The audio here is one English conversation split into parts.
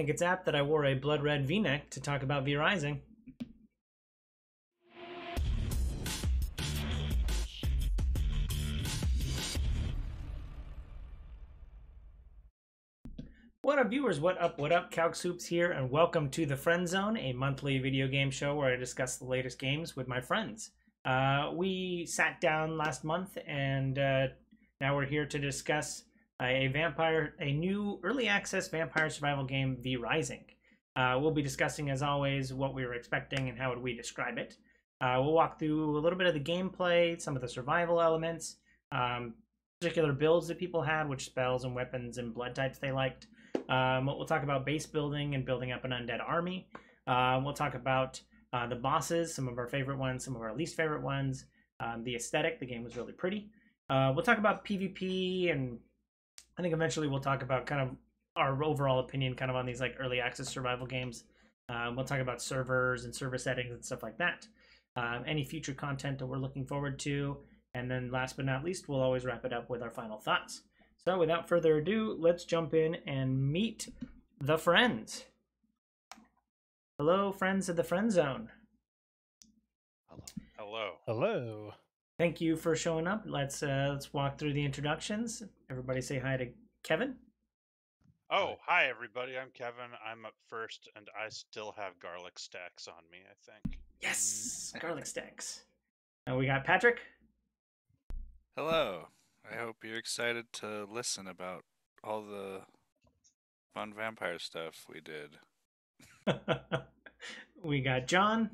think it's apt that I wore a blood red V-neck to talk about V Rising. What up, viewers? What up? What up? Calc Supes here, and welcome to the Friend Zone, a monthly video game show where I discuss the latest games with my friends. Uh, we sat down last month, and uh, now we're here to discuss a vampire, a new early access vampire survival game, V Rising. Uh, we'll be discussing, as always, what we were expecting and how would we describe it. Uh, we'll walk through a little bit of the gameplay, some of the survival elements, um, particular builds that people had, which spells and weapons and blood types they liked. Um, we'll talk about base building and building up an undead army. Uh, we'll talk about uh, the bosses, some of our favorite ones, some of our least favorite ones. Um, the aesthetic, the game was really pretty. Uh, we'll talk about PvP, and I think eventually we'll talk about kind of our overall opinion, kind of on these like early access survival games. Um, we'll talk about servers and server settings and stuff like that. Um, any future content that we're looking forward to, and then last but not least, we'll always wrap it up with our final thoughts. So without further ado, let's jump in and meet the friends. Hello, friends of the friend zone. Hello. Hello. Hello. Thank you for showing up. Let's uh, let's walk through the introductions. Everybody say hi to Kevin. Oh, hi everybody. I'm Kevin. I'm up first, and I still have garlic stacks on me. I think. Yes, garlic stacks. And we got Patrick. Hello. I hope you're excited to listen about all the fun vampire stuff we did. we got John.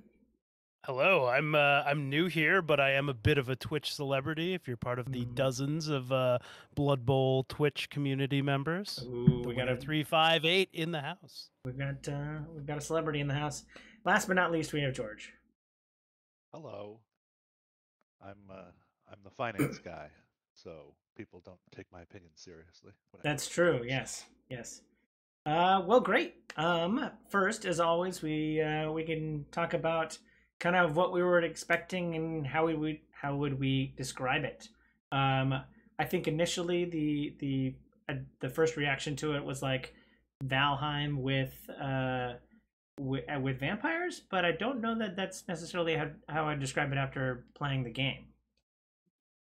Hello, I'm uh, I'm new here, but I am a bit of a Twitch celebrity. If you're part of the Mm. dozens of uh, Blood Bowl Twitch community members, Ooh, the we got a three five eight in the house. we've got uh, we've got a celebrity in the house. Last but not least, we have George. Hello. I'm uh, I'm the finance guy, so people don't take my opinion seriously. That's true. decisions. Yes, yes. Uh, well, great. Um, first, as always, we uh, we can talk about kind of what we were expecting and how we would how would we describe it. Um, I think initially the the uh, the first reaction to it was like Valheim with uh with, uh, with vampires, but I don't know that that's necessarily how how I describe it after playing the game.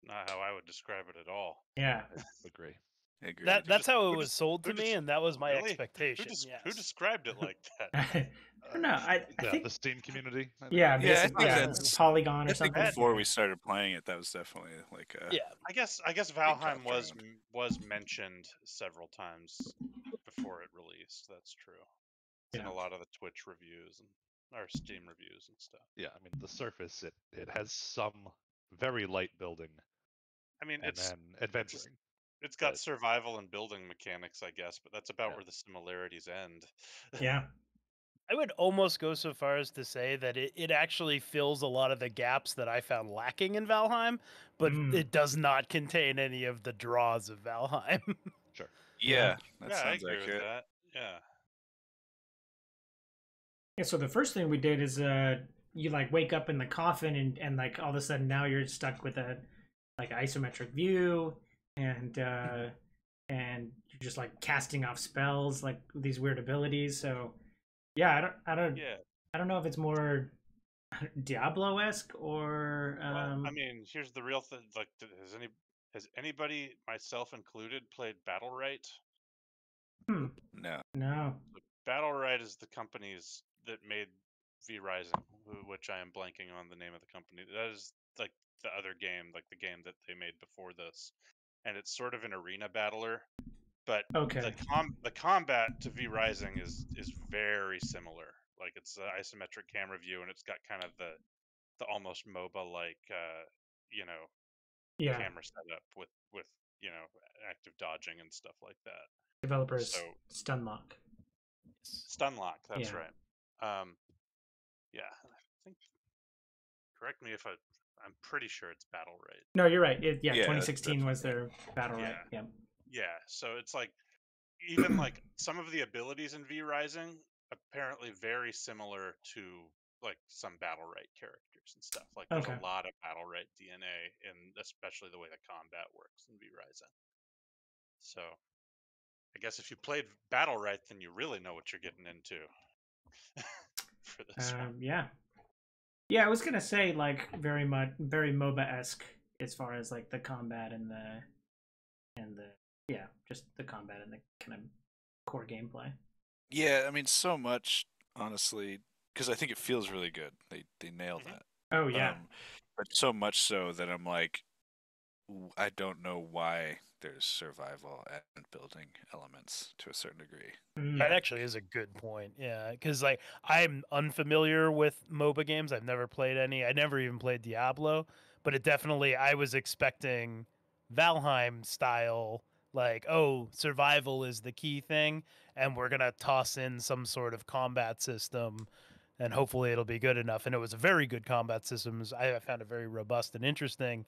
Not how I would describe it at all. Yeah. Agree. Agreed. That that's des- how it was des- sold to me, des- and that was my Really? Who, expectation. des- yes. who described it like that? I don't know. I, I Yeah, think the Steam community. I yeah, Yeah, I think yeah, that's- Polygon or I think something. before we started playing it, that was definitely like a yeah, I guess I guess Valheim was around. was mentioned several times before it released. That's true. Yeah. in a lot of the Twitch reviews and our Steam reviews and stuff. Yeah, I mean the surface it it has some very light building I mean, and it's then adventuring. It's got but- survival and building mechanics, I guess, but that's about Yeah. where the similarities end. Yeah. I would almost go so far as to say that it, it actually fills a lot of the gaps that I found lacking in Valheim, but Mm. it does not contain any of the draws of Valheim. Sure. yeah. That yeah, I sounds agree accurate. with that. Yeah. Yeah, so the first thing we did is uh you like wake up in the coffin and, and like all of a sudden now you're stuck with a like isometric view and uh and you're just like casting off spells like these weird abilities. So yeah, I don't I don't Yeah. I don't know if it's more Diablo esque or Well, um I mean, here's the real thing. Like, has any has anybody, myself included, played Battlerite? hmm, No. no. Battlerite is the companies that made V Rising, which I am blanking on the name of the company. That is like the other game, like the game that they made before this, and it's sort of an arena battler. But Okay. the com the combat to V Rising is is very similar. Like it's an isometric camera view, and it's got kind of the the almost MOBA like uh, you know Yeah. camera setup with with you know active dodging and stuff like that. Developers So Stunlock. stun lock. That's Yeah. right. Um, yeah, I think. Correct me if I. I'm pretty sure it's battle right. No, you're right. It, yeah, Yeah, 2016 was their Battlerite. Yeah. Yeah. Yeah, so it's like even like some of the abilities in V Rising apparently very similar to like some Battlerite characters and stuff. Like there's Okay. a lot of Battlerite DNA and especially the way the combat works in V Rising. So I guess if you played Battlerite, then you really know what you're getting into. for this one. Um, yeah. Yeah, I was gonna say like very much very MOBA esque as far as like the combat and the and the yeah, just the combat and the kind of core gameplay. Yeah, I mean, so much honestly, because I think it feels really good. They they nailed Mhm. that. Oh yeah. Um, but so much so that I'm like, I don't know why there's survival and building elements to a certain degree. Mm. That actually is a good point. Yeah, because like I'm unfamiliar with MOBA games. I've never played any. I never even played Diablo, but it definitely I was expecting Valheim style. Like, oh, survival is the key thing, and we're gonna toss in some sort of combat system, and hopefully it'll be good enough. And it was a very good combat systems. I I found it very robust and interesting,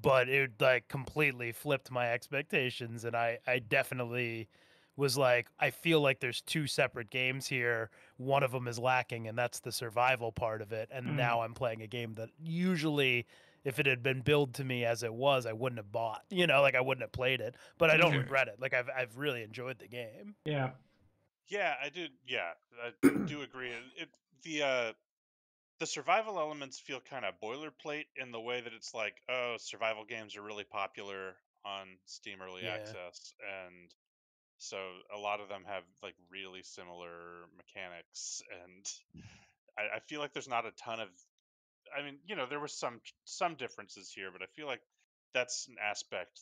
but it like completely flipped my expectations, and I I definitely was like I feel like there's two separate games here. One of them is lacking and that's the survival part of it. And Mm. now I'm playing a game that usually if it had been billed to me as it was, I wouldn't have bought. You know, like I wouldn't have played it. But I don't Sure. regret it. Like I've I've really enjoyed the game. Yeah. Yeah, I did. Yeah, I do agree. It, it the uh the survival elements feel kind of boilerplate in the way that it's like, oh, survival games are really popular on Steam Early Yeah. Access, and so a lot of them have like really similar mechanics, and I, I feel like there's not a ton of. I mean, you know, there was some some differences here, but I feel like that's an aspect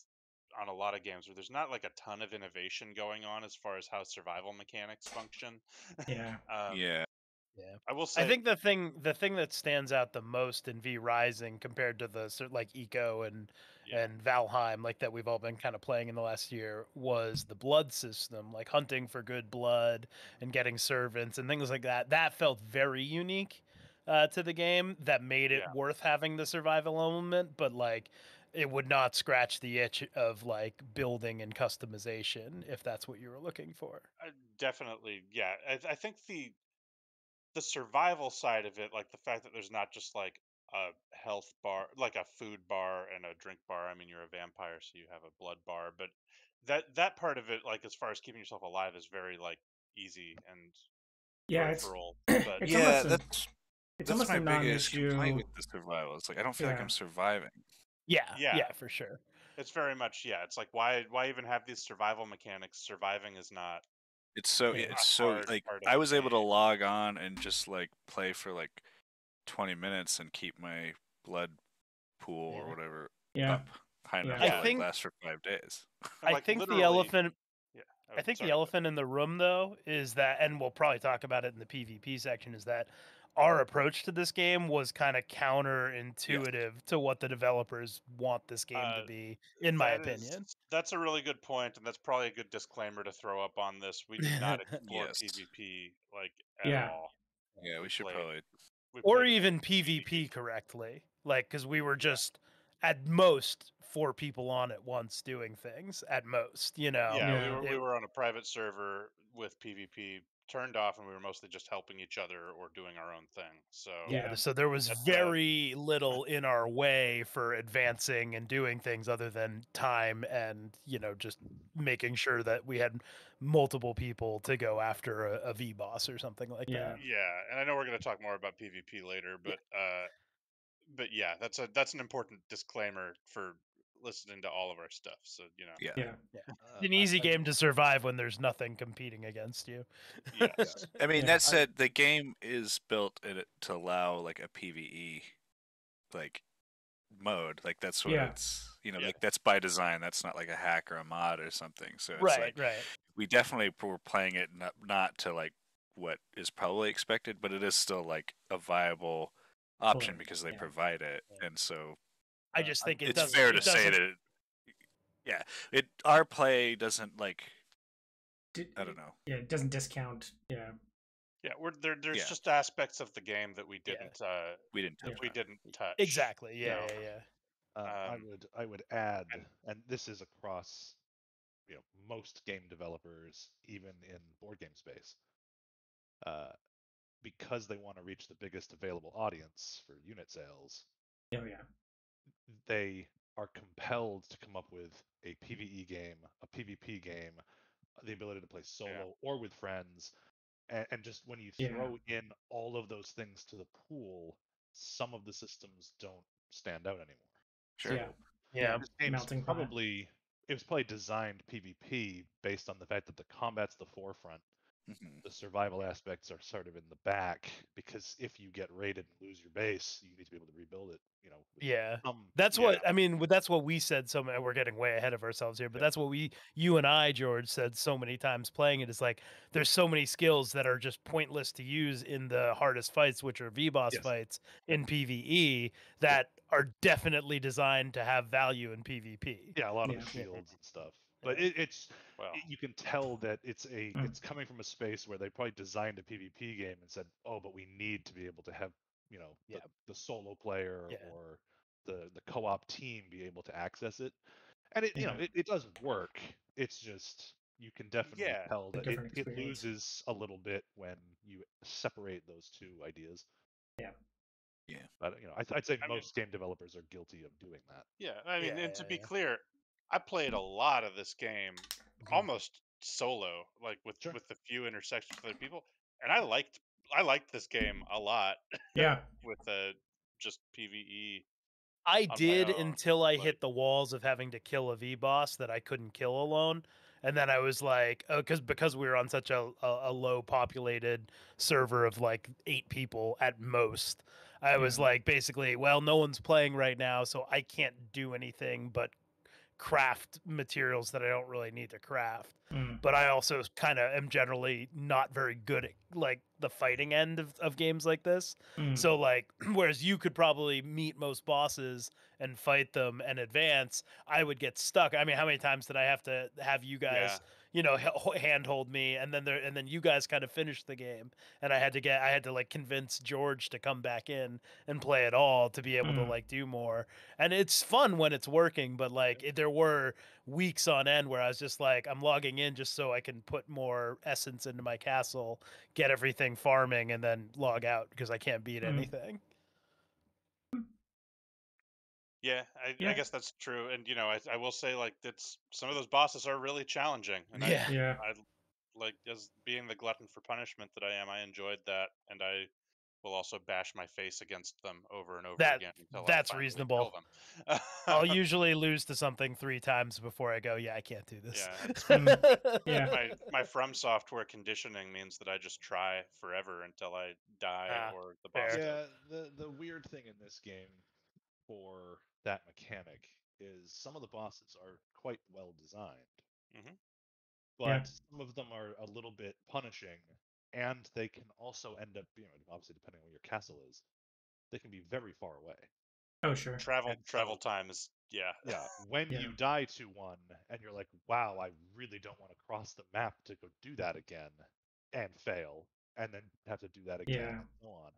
on a lot of games where there's not like a ton of innovation going on as far as how survival mechanics function. Yeah. um, yeah, Yeah. I will say. I think the thing the thing that stands out the most in V Rising compared to the sort like Eco and Yeah. and Valheim like that we've all been kind of playing in the last year was the blood system, like hunting for good blood and getting servants and things like that. That felt very unique uh, to the game that made it Yeah. worth having the survival element, but like it would not scratch the itch of like building and customization if that's what you were looking for. I definitely, yeah. I, I think the the survival side of it, like the fact that there's not just like a health bar, like a food bar and a drink bar. I mean, you're a vampire, so you have a blood bar, but that that part of it, like as far as keeping yourself alive, is very like easy and Yeah, it's peripheral. But It's yeah. almost a- That's it's that's almost my biggest non-issue. complaint with the survival. It's like I don't feel like I'm surviving. Yeah, Yeah. yeah, for sure. it's very much, yeah. It's like why why even have these survival mechanics? Surviving is not. It's so Yeah. it's so hard like part of I was able to log on and just like play for like 20 minutes and keep my blood pool or whatever Yeah. up high enough Yeah. to I like, think- last for five days. I like, think the elephant Yeah, I think the go elephant in the room, though, is that, and we'll probably talk about it in the PvP section, is that our approach to this game was kind of counterintuitive to what the developers want this game Uh, to be, in my That is- opinion. That's a really good point, and that's probably a good disclaimer to throw up on this. We did not explore Yes. PvP like at Yeah. all. Yeah, we should Played. probably. We Or even PvP. PvP correctly. Like, because we were just, at most, four people on at once doing things, at most, you know? Yeah, Yeah. we were we were on a private server with PvP turned off, and we were mostly just helping each other or doing our own thing. So Yeah, Yeah. so there was That's, uh, very little in our way for advancing and doing things other than time and, you know, just making sure that we had multiple people to go after a, a V boss or something like Yeah. that. yeah, and I know we're going to talk more about PvP later, but uh, but yeah, that's a that's an important disclaimer for listening to all of our stuff. So you know, Yeah. Yeah. Uh, It's an easy I- game to survive when there's nothing competing against you. yes, I mean, Yeah, that I- said, the game is built in it to allow like a PVE, like mode. Like that's what Yeah. it's. You know, Yeah. like that's by design. That's not like a hack or a mod or something. So it's right, like right. we definitely were playing it not not to like what is probably expected, but it is still like a viable option Totally, because they yeah. provide it, Yeah. and so I just think it it's doesn't- fair it to say doesn't- that. It, yeah, it our play doesn't like Did- I don't know. Yeah, it doesn't discount. Yeah. yeah, we're there. There's Yeah. just aspects of the game that we didn't uh, We didn't touch. we on. didn't touch. Exactly. Yeah, No. yeah, yeah. Uh, I Um, would I would add, and- and this is across you know most game developers, even in board game space, uh, because they want to reach the biggest available audience for unit sales. Oh yeah. They are compelled to come up with a PVE game, a PvP game, uh, the ability to play solo or with friends, and, and just when you Yeah. throw in all of those things to the pool, some of the systems don't stand out anymore. Sure. Yeah. Yeah. This game's Melting pot. probably it was probably designed PvP based on the fact that the combat's the forefront, Mhm. the survival aspects are sort of in the back. Because if you get raided and lose your base, you need to be able to rebuild it. You know. Yeah. some- That's Yeah. what I mean. That's what we said. So we're getting way ahead of ourselves here, but Yeah. that's what we, you and I, George, said so many times playing it. Is like there's so many skills that are just pointless to use in the hardest fights, which are V boss Yes. fights in PVE, that are definitely designed to have value in PvP. Yeah, a lot of shields and stuff. But it, it's Well, it- you can tell that it's a Mm. it's coming from a space where they probably designed a PvP game and said, "Oh, but we need to be able to have you know the, Yeah. the solo player Yeah. or the the co-op team be able to access it." And it you know it, it does work. It's just you can definitely Yeah, tell that it, it loses a little bit when you separate those two ideas. Yeah. Yeah. But you know, I'd, I'd say I mean- most game developers are guilty of doing that. yeah. I mean, Yeah, and to be yeah. clear, I played a lot of this game Mhm. almost solo, like with Sure. with a few intersections with other people, and I liked I liked this game a lot Yeah. with uh, just PVE. I did until I like- hit the walls of having to kill a V boss that I couldn't kill alone. And then I was like, oh, because because we were on such a, a, a low populated server of like eight people at most, I was like, basically, well, no one's playing right now, so I can't do anything but craft materials that I don't really need to craft. Mm. But I also kind of am generally not very good at like the fighting end of, of games like this. Mm. So like, whereas you could probably meet most bosses and fight them and advance, I would get stuck. I mean, how many times did I have to have you guys, Yeah. You know, handhold me, and then there, and then you guys kind of finished the game, and I had to get, I had to like convince George to come back in and play it all to be able to Mm. like do more. And it's fun when it's working, but like it, there were weeks on end where I was just like, I'm logging in just so I can put more essence into my castle, get everything farming, and then log out because I can't beat Mm. anything. Yeah, I, Yeah. I guess that's true. And you know, I, I will say like that's some of those bosses are really challenging. And I- Yeah. Yeah. I like as being the glutton for punishment that I am, I enjoyed that, and I will also bash my face against them over and over That- again. Until I that's finally reasonable. Kill them. I'll usually lose to something three times before I go, yeah, I can't do this. Mm. Yeah. my my From Software conditioning means that I just try forever until I die Ah, or the boss. Yeah, the the weird thing in this game for that mechanic is some of the bosses are quite well designed. Mhm. But Yeah. some of them are a little bit punishing, and they can also end up, you know, obviously depending on where your castle is, they can be very far away. Oh, sure. Travel And so- travel time is yeah. Yeah, when Yeah. you die to one and you're like, wow, I really don't want to cross the map to go do that again and fail and then have to do that again Yeah. and so on.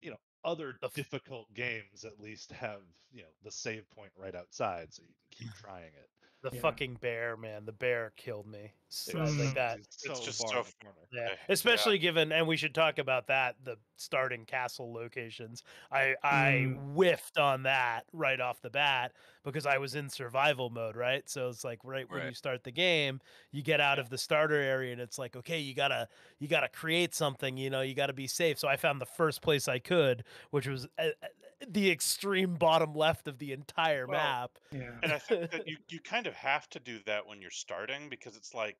You know, other difficult games at least have, you know, the save point right outside so you can keep trying it. The Yeah. fucking bear, man. The bear killed me. So, It's like that. It's, It's so just so in the f- corner. Yeah, Okay, yeah. especially given, and we should talk about that. The starting castle locations. I I Mm. whiffed on that right off the bat because I was in survival mode, right? So it's like right when you start the game, you get out of the starter area, and it's like, okay, you gotta you gotta create something. You know, you gotta be safe. So I found the first place I could, which was uh, uh, the extreme bottom left of the entire Well, map. Yeah. And I think that you, you kind of have to do that when you're starting because it's like,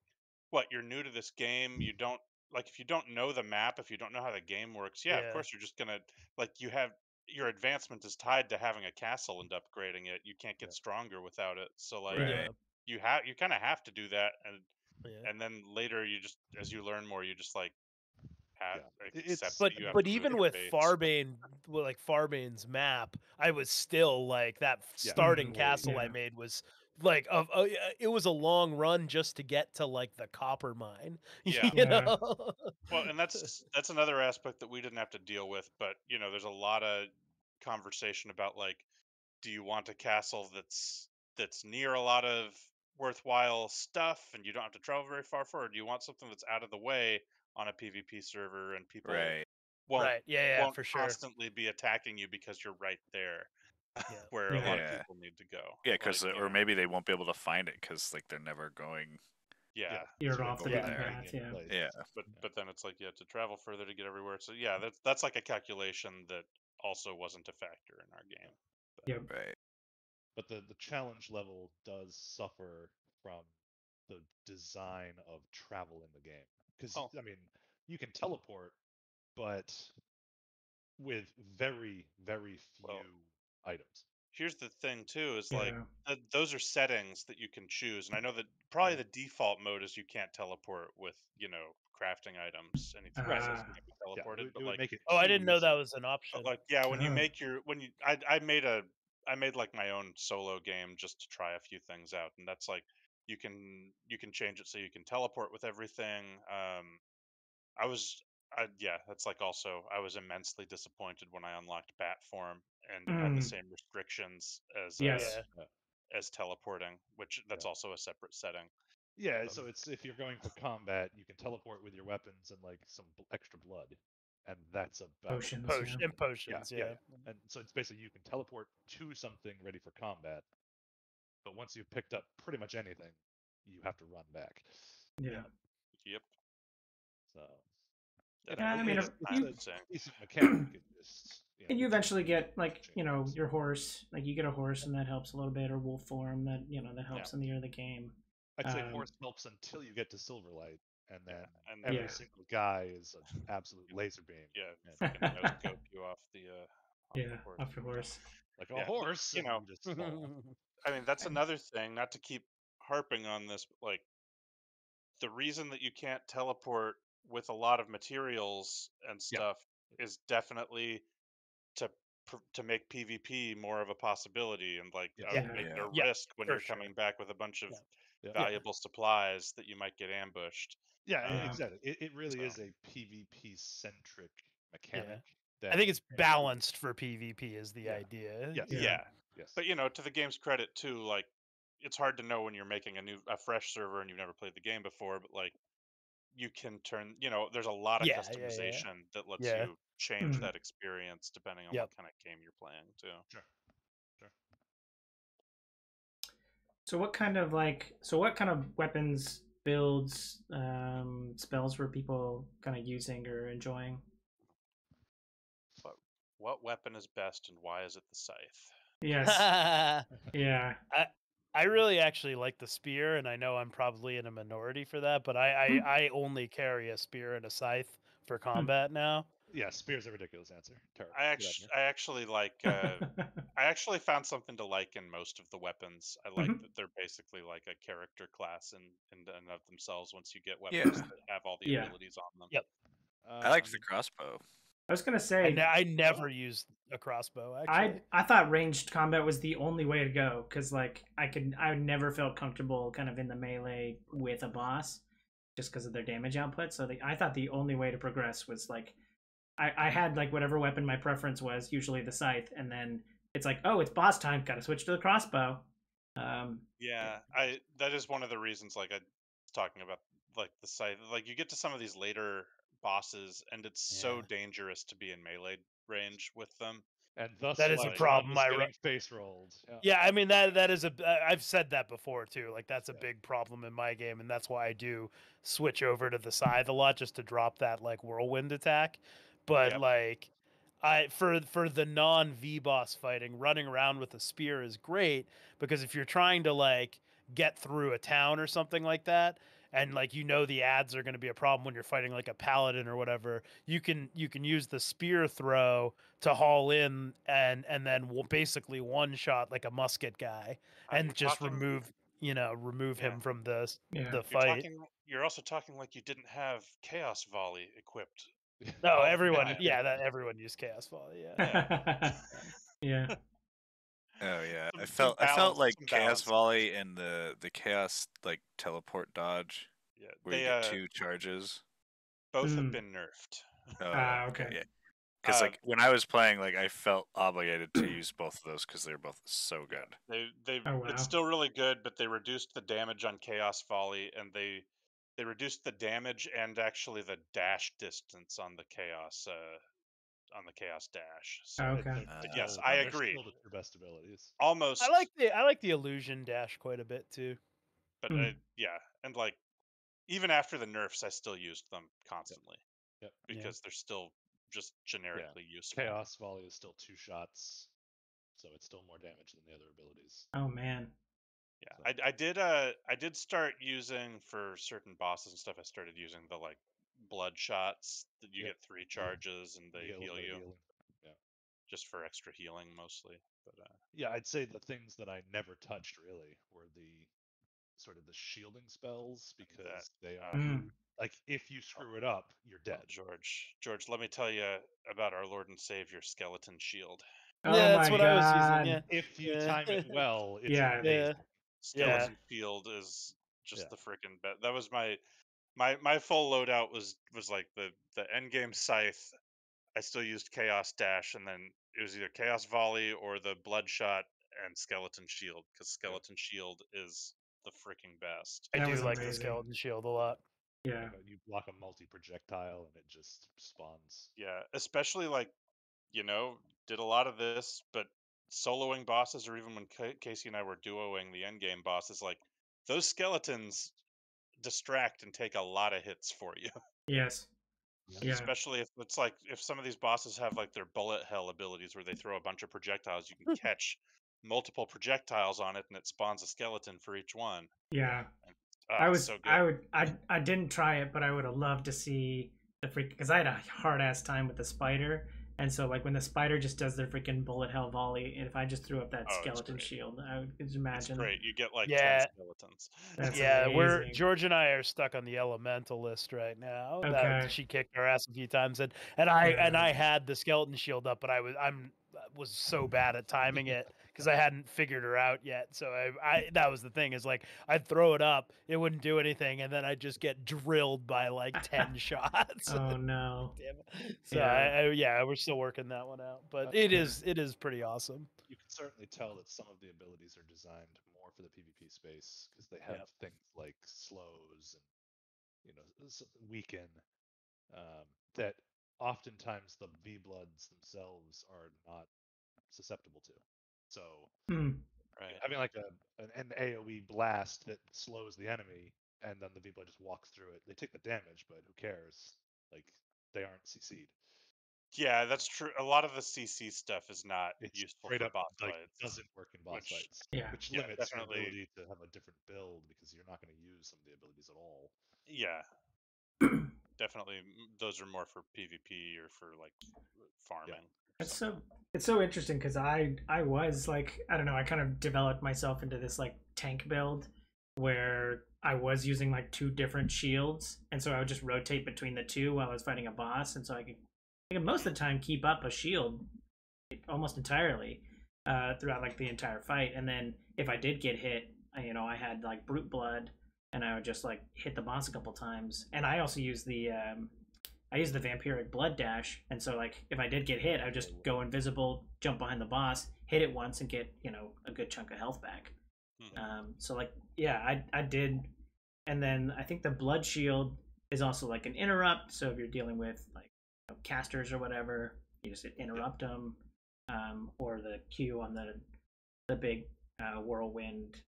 what, you're new to this game. You don't, like, if you don't know the map, if you don't know how the game works, yeah, Yeah. of course you're just going to, like, you have, your advancement is tied to having a castle and upgrading it. You can't get Yeah. stronger without it. So, like, Right. You have, you kind of have to do that. And, yeah. and then later you just, as you learn more, you just, like, have, Yeah. it's- but that you have but even with base. Farbane, well, like Farbane's map, I was still like that Yeah. starting Mhm. castle I made was like of uh, it was a long run just to get to like the copper mine. Yeah. you Yeah. know. Well, and that's that's another aspect that we didn't have to deal with, but you know, there's a lot of conversation about like, do you want a castle that's that's near a lot of worthwhile stuff and you don't have to travel very far for, it, or do you want something that's out of the way on a PvP server and people Right. won't right? Yeah, yeah, won't for sure. constantly be attacking you because you're right there, Yeah. where a lot of people need to go. Yeah, because Like, you uh, or know, maybe they won't be able to find it because like they're never going yeah, You're sort off the going path, yeah. Yeah. but but then it's like you have to travel further to get everywhere. So yeah, that's that's like a calculation that also wasn't a factor in our game. Yep. Right. But the the challenge level does suffer from the design of travel in the game. Because Oh. I mean, you can teleport, but with very very few Well, items. Here's the thing too is like th- those are settings that you can choose, and I know that probably the default mode is you can't teleport with you know crafting items, anything else Ah. can't be Yeah, teleported. it, but like. Oh, I didn't know that was an option. Like, yeah, when you Oh. make your when you, I I made a I made like my own solo game just to try a few things out, and that's like you can you can change it so you can teleport with everything. Um, I was, I, yeah, that's like also I was immensely disappointed when I unlocked bat form and it had the Mm. same restrictions as Yes. uh, Yeah. as teleporting, which that's Yeah. also a separate setting. Yeah, Um, so it's if you're going for combat, you can teleport with your weapons and like some bl- extra blood, and that's about it. Potions. Potion, yeah. and potions, yeah. yeah, And so it's basically you can teleport to something ready for combat, but once you've picked up pretty much anything, you have to run back. Yeah. Yep. So that Yeah, I mean, is if- if you- decent mechanic. Just you know, And you eventually get like you know your horse, like you get a horse and that helps a little bit, or wolf form that you know that helps in the early game. I'd say um, horse helps until you get to Silverlight, and then and every Yeah. single guy is an absolute laser beam. Yeah, and fucking no you off the uh, off the Yeah, horse. off your horse. Like a Yeah, horse, you know. just. I mean, that's another thing. Not to keep harping on this, but like the reason that you can't teleport with a lot of materials and Yeah. stuff is definitely to pr- to make PvP more of a possibility and like Yeah. uh, Yeah. make a Yeah, risk when you're sure. coming back with a bunch of Yeah. Yeah. valuable supplies that you might get ambushed. Yeah, Um, exactly. It, it really is a PvP centric mechanic. I think it's balanced for PvP is the Yeah. idea. Yes. Yeah. yeah. Yes. But you know, to the game's credit too, like it's hard to know when you're making a new a fresh server and you've never played the game before, but like you can turn you know, there's a lot of Yeah, yeah, yeah. customization that lets Yeah. you change Mhm. that experience depending on Yep. what kind of game you're playing too. Sure. Sure. So what kind of like so what kind of weapons builds um spells were people kind of using or enjoying? What weapon is best and why is it the scythe? Yes. yeah. I I really actually like the spear, and I know I'm probably in a minority for that, but I Hmm. I, I only carry a spear and a scythe for combat now. Yeah, spear's a ridiculous answer. Terrible. I Get out of actually. I actually like uh I actually found something to like in most of the weapons. I like Mhm. that they're basically like a character class in, in and of themselves once you get Yeah. weapons that have all the Yeah. abilities on them. Yep. I liked the Um, crossbow. I was gonna I, say ne- I never used a crossbow. I Actually, I thought ranged combat was the only way to go because like I could I never felt comfortable kind of in the melee with a boss just because of their damage output. So the, I thought the only way to progress was like I I had like whatever weapon my preference was, usually the scythe, and then it's like oh it's boss time, gotta switch to the crossbow. Um, Yeah, I that is one of the reasons like I was talking about like the scythe. Like you get to some of these later bosses and it's so dangerous to be in melee range with them. and thus That is why a problem, was I getting re- face rolled. Yeah. yeah, I mean that that is a. I've said that before too. Like that's a Yeah. big problem in my game, and that's why I do switch over to the scythe a lot just to drop that like whirlwind attack. But Yep. like, I for for the non V boss fighting, running around with a spear is great because if you're trying to like get through a town or something like that, and like you know the ads are going to be a problem when you're fighting like a paladin or whatever, you can you can use the spear throw to haul in and and then w- basically one shot like a musket guy Uh, and you're just talking- remove you know remove Yeah. him from the yeah. the You're fight. talking. You're also talking like you didn't have chaos volley equipped. No, Oh, everyone yeah. yeah, that everyone used chaos volley. Yeah. yeah. Oh yeah, I Some- some felt I felt like chaos volley and the the chaos like teleport dodge Yeah, where they you get uh, two charges. both Mm. have been nerfed. Oh, Ah, okay. Yeah, because Uh, like when I was playing, like I felt obligated to use both of those because they're both so good. They they Oh, wow. it's still really good, but they reduced the damage on Chaos Volley and they they reduced the damage and actually the dash distance on the Chaos uh on the Chaos Dash. So it- okay. it- Uh, yes, I agree. Still the two best abilities. Almost I like the I like the illusion dash quite a bit too. but Mm. uh, yeah, and like even after the nerfs, I still used them constantly Yep. Yeah. because they're still just generically useful. Chaos volley is still two shots, so it's still more damage than the other abilities. Oh man. Yeah, So- I, I did. Uh, I did start using for certain bosses and stuff. I started using the like blood shots that you Yep. get three charges and they get heal you healing. just for extra healing mostly. But uh, Yeah, I'd say the things that I never touched really were the sort of the shielding spells because they uh, are Mm. like if you screw it up, you're well, dead. George, George, let me tell you about our Lord and Savior skeleton shield. Oh yeah, that's my what I was using. Yeah. If you Yeah. time it well, it's Yeah. amazing. Yeah. Skeleton shield is just Yeah. the freaking best. That was my my my full loadout was was like the the end game scythe. I still used chaos dash, and then it was either chaos volley or the bloodshot and skeleton shield because skeleton shield is the freaking best. I That do was like the amazing. skeleton shield a lot. Yeah. Like, you block a multi projectile and it just spawns. Yeah, especially like you know did a lot of this, but soloing bosses or even when Ca- Casey and I were duoing the end game bosses, like those skeletons distract and take a lot of hits for you. Yes. Yeah. Especially if it's like if some of these bosses have like their bullet hell abilities where they throw a bunch of projectiles, you can catch multiple projectiles on it and it spawns a skeleton for each one. Yeah. Ah, I was so. I would I I didn't try it, but I would have loved to see the freak because I had a hard ass time with the spider, and so like when the spider just does their freaking bullet hell volley, and if I just threw up that Oh, skeleton shield, I would just It's imagine. great. You get like Yeah. ten skeletons. That's yeah, we're. George and I are stuck on the elementalist right now. Okay. That she kicked our ass a few times, and and I and I had the skeleton shield up, but I was I'm uh, was so bad at timing it because I hadn't figured her out yet. So I, I that was the thing is like I'd throw it up, it wouldn't do anything, and then I'd just get drilled by like ten shots. Oh no. Damn it. So Yeah. I, I, yeah, we're still working that one out, but it yeah. is it is pretty awesome. You can certainly tell that some of the abilities are designed more for the PvP space because they have Yep. things like slows and you know weaken um, that oftentimes the V bloods themselves are not susceptible to. So Hmm. Right. having like a an, an AOE blast that slows the enemy and then the V blood just walks through it, they take the damage, but who cares? Like they aren't CC'd. Yeah, that's true. A lot of the CC stuff is not It's useful straight for up boss like fights. doesn't work in boss which- fights. Yeah. which Yeah, limits definitely. your ability to have a different build because you're not going to use some of the abilities at all. Yeah, definitely. Those are more for PvP or for like farming. or It's so it's so interesting because I I was like I don't know I kind of developed myself into this like tank build where I was using like two different shields and so I would just rotate between the two while I was fighting a boss and so I could, I could most of the time keep up a shield almost entirely uh, throughout like the entire fight and then if I did get hit I, you know I had like brute blood and I would just like hit the boss a couple times and I also used the um, I use the vampiric blood dash, and so like if I did get hit, I would just go invisible, jump behind the boss, hit it once, and get you know a good chunk of health back. Mhm. Um, so like yeah, I I did, and then I think the blood shield is also like an interrupt. So if you're dealing with like you know, casters or whatever, you just interrupt them, um, or the Q on the the big uh, whirlwind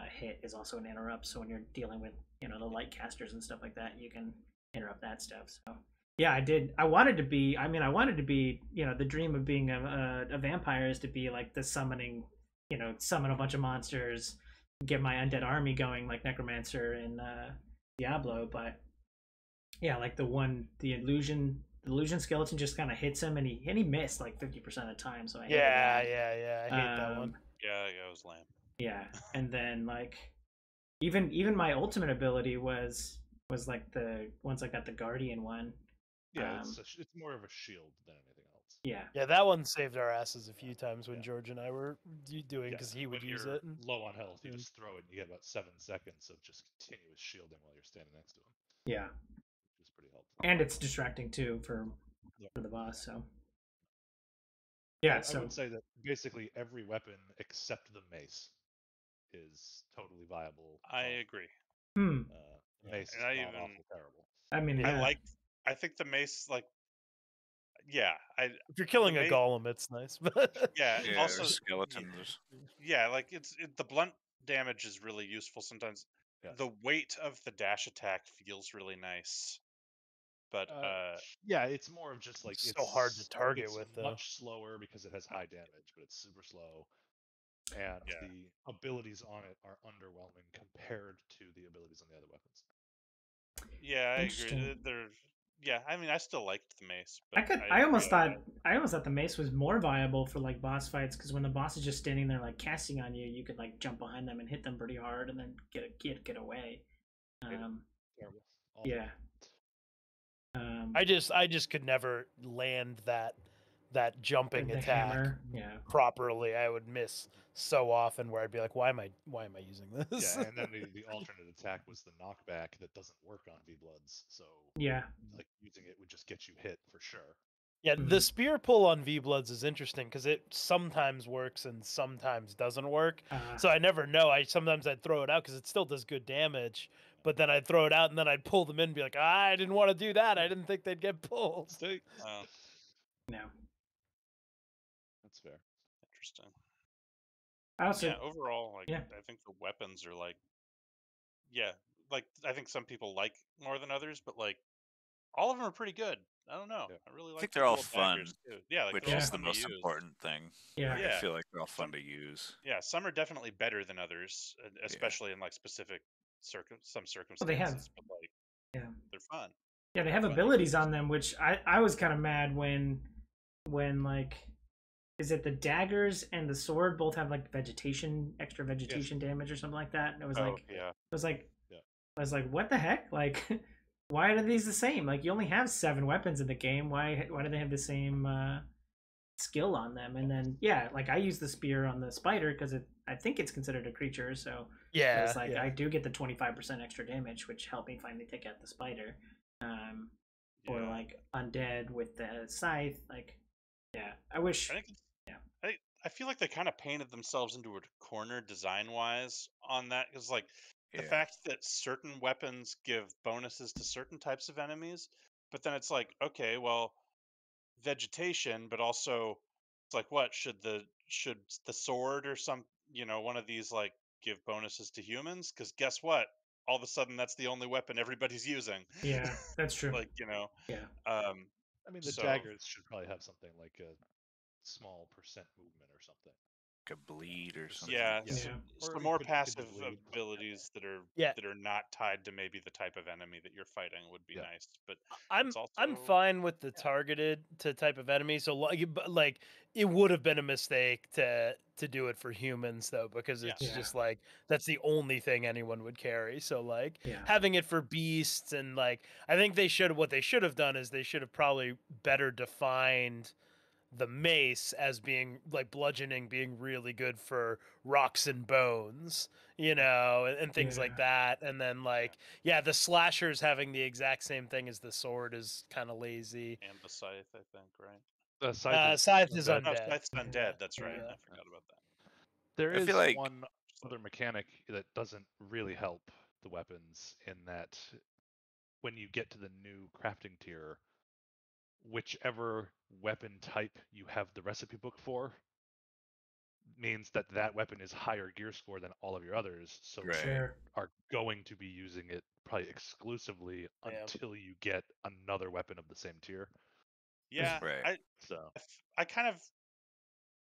uh, hit is also an interrupt. So when you're dealing with you know the light casters and stuff like that, you can interrupt that stuff. So yeah, I did. I wanted to be. I mean, I wanted to be. You know, the dream of being a, a, a vampire is to be like the summoning. You know, summon a bunch of monsters, get my undead army going like Necromancer and uh, Diablo. But yeah, like the one, the illusion, the illusion skeleton just kind of hits him, and he and he missed like fifty percent of the time. So I hated Yeah, that. yeah, yeah. I hate that one. Um, Yeah, yeah, it was lame. yeah and then like even even my ultimate ability was was like the once i got the guardian one Yeah, it's Um, a, sh- it's more of a shield than anything else. yeah Yeah, that one saved our asses a few times when Yeah. George and I were d- doing Yeah, because he would when use you're it. and- Low on health, you Mm. just throw it, and you get about seven seconds of just continuous shielding while you're standing next to him, yeah which is pretty helpful. and it's distracting too for Yeah. for the boss so I- yeah I, so would say that basically every weapon except the mace is totally viable. I agree. hmm uh, Yeah, mace and is I even- awful terrible. i mean I like. I think the mace, like, yeah, I If you're killing a ma- golem, it's nice. But yeah. Yeah, also, skeletons. yeah, like it's it, the blunt damage is really useful sometimes. Yes. the weight of the dash attack feels really nice, but Uh, uh, yeah, it's more of just like It's so hard to target it's with, though. much slower because it has high damage, but it's super slow. And Yeah. the abilities on it are underwhelming compared to the abilities on the other weapons. yeah, I agree. Interesting. They're yeah. I mean, I still liked the mace. I could. I, I, almost agree thought. that- I almost thought the mace was more viable for like boss fights because when the boss is just standing there like casting on you, you could like jump behind them and hit them pretty hard and then get get get away. Yeah. Um, yeah. Um, I just I just could never land that that jumping attack hammer. Yeah. properly. I would miss so often where I'd be like, why am I why am I using this? Yeah, and then the, the alternate attack was the knockback that doesn't work on V Bloods, so Yeah. like using it would just get you hit for sure. Yeah, Mhm. the spear pull on V Bloods is interesting because it sometimes works and sometimes doesn't work. Uh, So I never know. I sometimes I'd throw it out because it still does good damage, but then I'd throw it out and then I'd pull them in and be like, ah, I didn't want to do that. I didn't think they'd get pulled. Stay. Oh, no. That's fair. interesting. I also. yeah, overall, like yeah. I think the weapons are like, yeah, like I think some people like more than others, but like all of them are pretty good. I don't know. Yeah. I really like. I think the they're all fun, too. Yeah, like which Yeah. is the most important thing. Yeah. Like, Yeah. I feel like they're all fun to use. Yeah, some are definitely better than others, uh, especially in like specific circum some circumstances. they have- But like, Yeah. they're fun. Yeah, they have Fun abilities on them, which I I was kind of mad when when like is it the daggers and the sword both have like vegetation extra vegetation damage or something like that? And it was oh like yeah, it was like Yeah. I was like, what the heck? Like why are these the same? Like you only have seven weapons in the game. Why why do they have the same uh skill on them? And then yeah, like I use the spear on the spider because it I think it's considered a creature, so Yeah. it's like yeah. I do get the twenty five percent extra damage, which helped me finally take out the spider. Um or like undead with the scythe. Like, yeah, I wish. I think Yeah. I feel like they kind of painted themselves into a corner design wise on that because like the Yeah. fact that certain weapons give bonuses to certain types of enemies, but then it's like okay, well, vegetation, but also it's like what should the should the sword or some you know one of these like give bonuses to humans? Because guess what? All of a sudden, that's the only weapon everybody's using. Yeah, that's true. like you know, yeah, um, I mean, the So- daggers should probably have something like a small percent movement or something. Like a bleed or something. yeah, Yeah. some, Yeah. some more could- you could passive abilities that are Yeah. that are not tied to maybe the type of enemy that you're fighting would be Yeah. nice. But I'm It's I'm fine with the targeted to type of enemy. So like, but, like it would have been a mistake to to do it for humans though, because it's Yeah. just like that's the only thing anyone would carry. So like yeah, having it for beasts and like I think they should what they should have done is they should have probably better defined the mace as being like bludgeoning being really good for rocks and bones you know and, and things like that and then like yeah the slashers having the exact same thing as the sword is kind of lazy and the scythe, I think, right? The scythe uh, is scythe is undead. No, undead scythe's undead. That's right. Yeah. I forgot about that. There I is like- one other mechanic that doesn't really help the weapons in that when you get to the new crafting tier, whichever weapon type you have the recipe book for means that that weapon is higher gear score than all of your others. So Right. you are going to be using it probably exclusively Yeah. until you get another weapon of the same tier. Yeah, Right. I So I f- I kind of,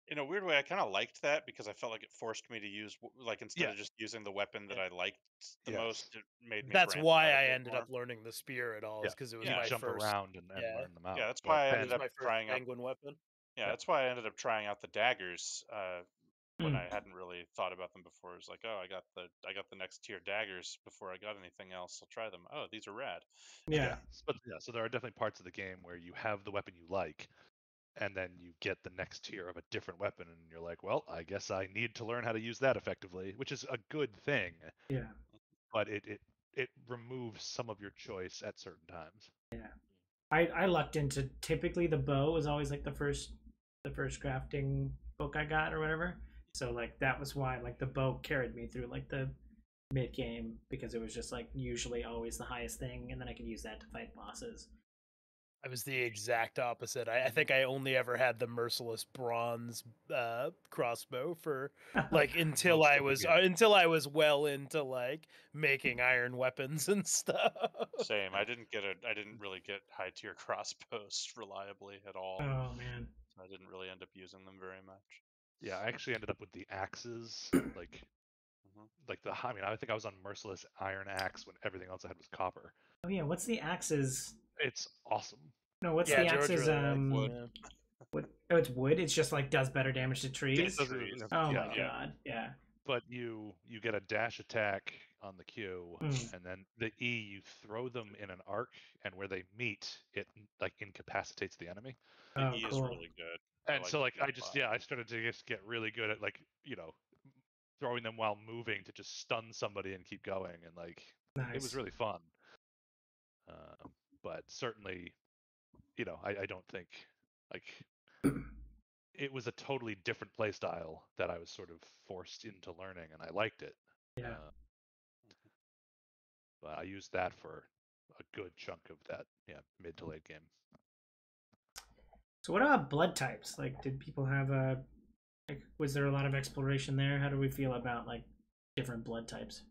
in a weird way, I kind of liked that because I felt like it forced me to use like instead Yeah. of just using the weapon that I liked the Yes. most, it made me. that's why out a i bit ended more. up learning the spear at all Yeah. because it was Yeah. you my jump first around and, and yeah. learn them out. Yeah, that's but why I it then- was ended up my first trying out- penguin weapon Yeah, Yeah. that's why I ended up trying out the daggers uh, when Hmm. I hadn't really thought about them before. It was like, oh, I got the I got the next tier daggers before I got anything else. I'll try them. Oh, these are rad. Yeah, s- But yeah, so there are definitely parts of the game where you have the weapon you like, and then you get the next tier of a different weapon, and you're like, well, I guess I need to learn how to use that effectively, which is a good thing, yeah, but it it, it removes some of your choice at certain times. yeah I I lucked into typically the bow was always like the first the first crafting book I got or whatever. So like that was why like the bow carried me through like the mid game because it was just like usually always the highest thing, and then I could use that to fight bosses. I was the exact opposite. I, I think I only ever had the merciless bronze uh, crossbow for like until I was uh, until I was well into like making iron weapons and stuff. Same. I didn't get a. I didn't really get high tier crossbows reliably at all. Oh man. I didn't really end up using them very much. Yeah, I actually ended up with the axes, like, Mhm. like the. I mean, I think I was on merciless iron axe when everything else I had was copper. Oh yeah. What's the axes? It's awesome. No, what's yeah, the George axes? really um, wood. yeah. what? Oh, it's wood. It's just like does better damage to trees. It doesn't- Oh yeah, my yeah. god. Yeah. but you you get a dash attack on the Q, Mm. and then the E you throw them in an arc, and where they meet, it like incapacitates the enemy. The Oh, E is really good. I And like so like I just lot. yeah I started to just get really good at like you know throwing them while moving to just stun somebody and keep going, and like Nice. it was really fun. Um, but certainly, you know, I, I don't think like it was a totally different play style that I was sort of forced into learning, and I liked it. Yeah. Uh, but I used that for a good chunk of that, yeah, mid to late game. So what about blood types? Like, did people have a? Like, was there a lot of exploration there? How do we feel about like different blood types?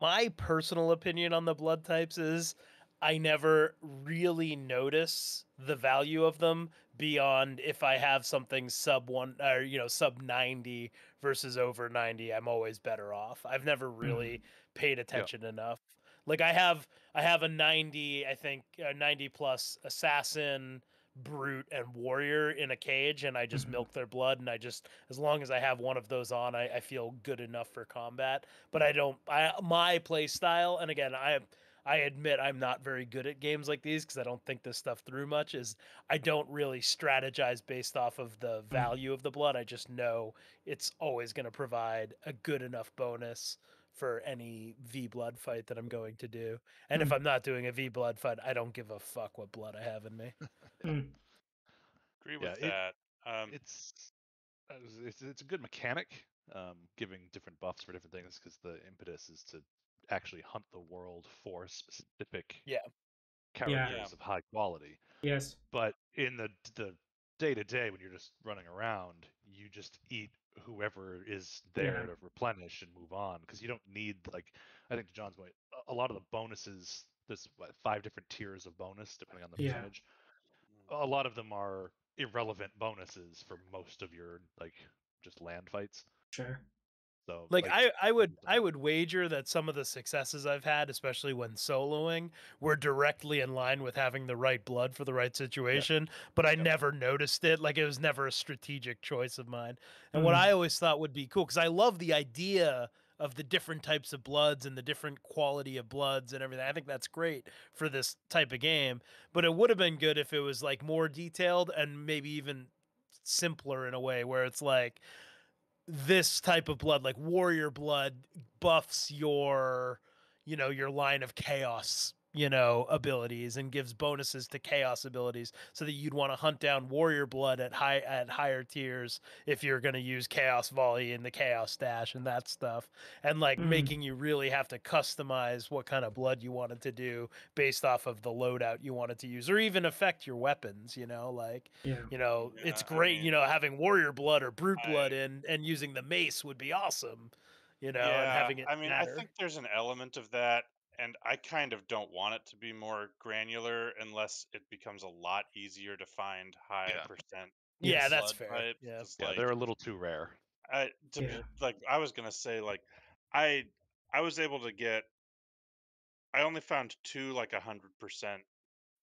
My personal opinion on the blood types is I never really notice the value of them beyond if I have something sub one or you know sub 90 versus over 90 I'm always better off. I've never really paid attention enough. Like I have I have a 90 I think a 90 plus assassin brute and warrior in a cage and I just Mhm. milk their blood and I just as long as I have one of those on I, I feel good enough for combat but I don't I my play style and again I I admit I'm not very good at games like these because I don't think this stuff through much is I don't really strategize based off of the value of the blood I just know it's always going to provide a good enough bonus for any V blood fight that I'm going to do and if Mm. I'm not doing a V blood fight I don't give a fuck what blood I have in me Mm. Agree Yeah, with it- that. Um, It's uh, it's it's a good mechanic, um, giving different buffs for different things because the impetus is to actually hunt the world for specific Yeah. characters of high quality. Yes. but in the the day to day when you're just running around you just eat whoever is there Yeah. to replenish and move on because you don't need like i think to john's point a- a lot of the bonuses there's what, five different tiers of bonus depending on the Yeah. percentage mm. a lot of them are irrelevant bonuses for most of your like just land fights Sure. So like, I, I would. I would wager that some of the successes I've had, especially when soloing, were directly in line with having the right blood for the right situation. But I Yep. never noticed it. Like it was never a strategic choice of mine. And what Mhm. I always thought would be cool because I love the idea of the different types of bloods and the different quality of bloods and everything. I think that's great for this type of game. But it would have been good if it was like more detailed and maybe even simpler in a way where it's like this type of blood like warrior blood buffs your you know your line of chaos you know abilities and gives bonuses to chaos abilities so that you'd want to hunt down warrior blood at high at higher tiers if you're going to use chaos volley and the chaos dash and that stuff and like Mm. making you really have to customize what kind of blood you wanted to do based off of the loadout you wanted to use or even affect your weapons you know like Yeah. you know it's Yeah, I great mean, you know having warrior blood or brute I- blood in and using the mace would be awesome you know yeah, and having it I mean, matter. I think there's an element of that, and I kind of don't want it to be more granular unless it becomes a lot easier to find high Yeah. percent. yeah that's fair type, yeah 'cause, yeah like, they're a little too rare I to Yeah. be like I was gonna say like I I was able to get I only found two like a hundred percent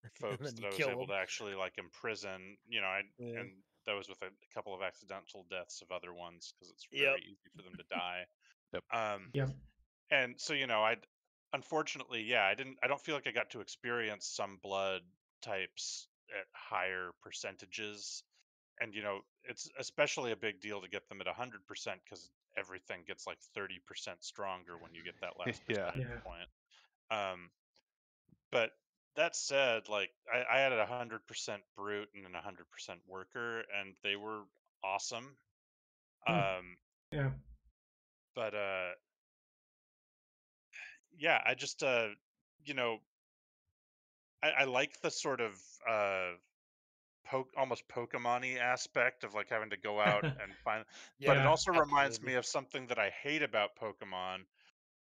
folks that I was able able 'em. to actually like imprison. You know, I Yeah. and that was with a couple of accidental deaths of other ones because it's Yep. very easy for them to die. Yep. Um, Yep. and so you know, I unfortunately, yeah, I didn't. I don't feel like I got to experience some blood types at higher percentages. And you know, it's especially a big deal to get them at hundred percent because everything gets like thirty percent stronger when you get that last Yeah. percentage Yeah. point. Um, but that said, like I, I had a hundred percent brute and a hundred percent worker, and they were awesome. Hmm. Um, Yeah. but uh, yeah, I just uh, you know, I, I like the sort of uh, poke almost Pokemon-y aspect of like having to go out and find. but it Yeah, also reminds me of something that I hate about Pokemon,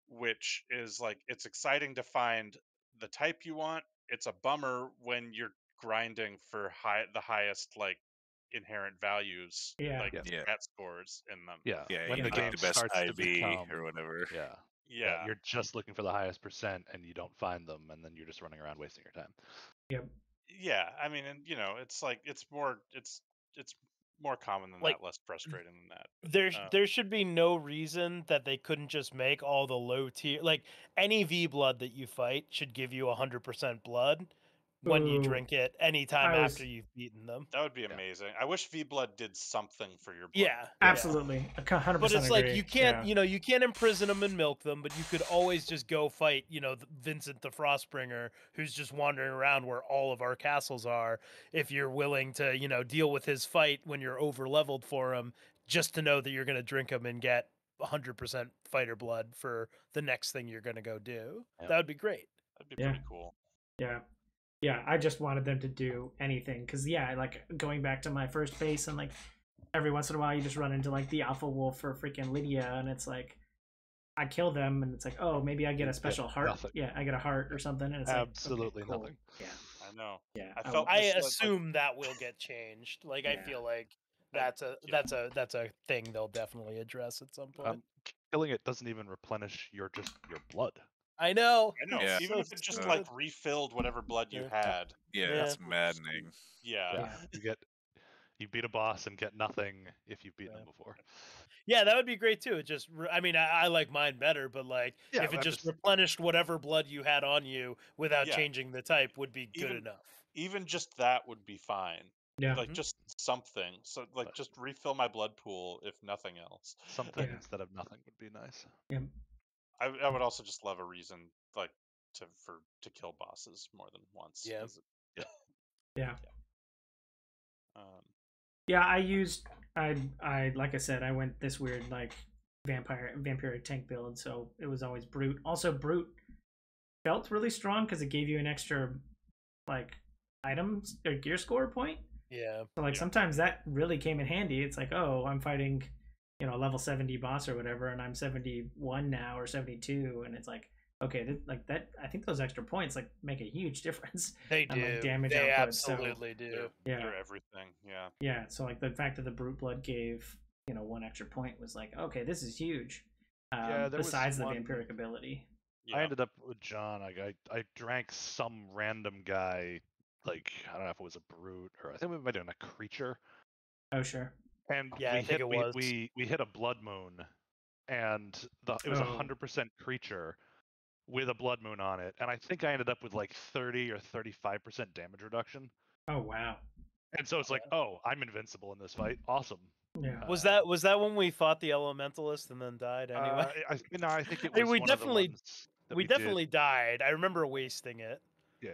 which is like it's exciting to find the type you want. It's a bummer when you're grinding for high the highest like inherent values, Yeah. like Yeah. Yeah. stat scores in them. Yeah, Yeah, when you the game the best starts to become, or whatever. yeah, Yeah, you're just looking for the highest percent, and you don't find them, and then you're just running around wasting your time. Yep. yeah. I mean, and you know, it's like it's more it's it's more common than Like- that, less frustrating than that. There, Uh, there should be no reason that they couldn't just make all the low tier, like any V blood that you fight should give you hundred percent blood when you drink it anytime I was- after you've beaten them. That would be Yeah. amazing. I wish V Blood did something for your blood. Yeah, yeah. Absolutely, a cu- hundred But percent. it's like you can't, Yeah. you know, you can't imprison them and milk them, but you could always just go fight, you know, Vincent the Frostbringer, who's just wandering around where all of our castles are. If you're willing to, you know, deal with his fight when you're over leveled for him, just to know that you're going to drink him and get 100% fighter blood for the next thing you're going to go do. Yep. That would be great. That'd be Yeah. pretty cool. Yeah. Yeah, I just wanted them to do anything cuz yeah, like going back to my first base and like every once in a while you just run into like the alpha wolf or freaking Lidia and it's like I kill them and it's like, "Oh, maybe I get a get special heart." nothing. Yeah, I get a heart or something and it's like, okay, Absolutely cool. nothing. Yeah. I know. Yeah. I I felt I Just like- like- assume that will get changed. Like I feel like that's a that's a that's a thing they'll definitely address at some point. Um, killing it doesn't even replenish your just your blood. I know. I know. Yeah. Even So if it just stupid. like refilled whatever blood you Yeah. had. Yeah, Yeah. it's maddening. Yeah. Yeah, Yeah. you get you beat a boss and get nothing if you've beaten Yeah. them before. Yeah, that would be great too. It just, I mean, I, I like mine better, but like Yeah, if it just just- replenished whatever blood you had on you without Yeah. changing the type would be good Even- enough. Even just that would be fine. Yeah. Like Mhm. just something. So like But- just refill my blood pool if nothing else. Something Yeah. instead of nothing would be nice. Yeah. I I would also just love a reason like to for to kill bosses more than once. Yeah. it- Yeah. Um, Yeah, I used I I like I said, I went this weird like vampire vampiric tank build, so it was always brute. Also, brute felt really strong because it gave you an extra like items or gear score point. Yeah. So like Yeah. sometimes that really came in handy. It's like, oh, I'm fighting, you know, a level 70 boss or whatever, and I'm 71 now or 72, and it's like, okay, th- like that. I think those extra points like make a huge difference. They And, do. like, damage they output, so- absolutely do. they're, Yeah. they're everything. Yeah. Yeah, so like the fact that the brute blood gave you know one extra point was like, okay, this is huge. Um, Yeah, besides the one- vampiric ability. Yeah. I ended up with John. Like I, I drank some random guy, like I don't know if it was a brute or I think we might have been a creature. Oh sure. And Yeah, we I think hit, it we, was. we we hit a blood moon, and the, it was a Oh. hundred percent creature with a blood moon on it, and I think I ended up with like thirty or thirty five percent damage reduction. Oh wow. And so it's like, oh, I'm invincible in this fight. Awesome. Yeah. Was that was that when we fought the elementalist and then died anyway? Uh, I, I- no, I think it I mean, was we one of the definitely- ones that we, did. definitely died. I remember wasting it. Yeah.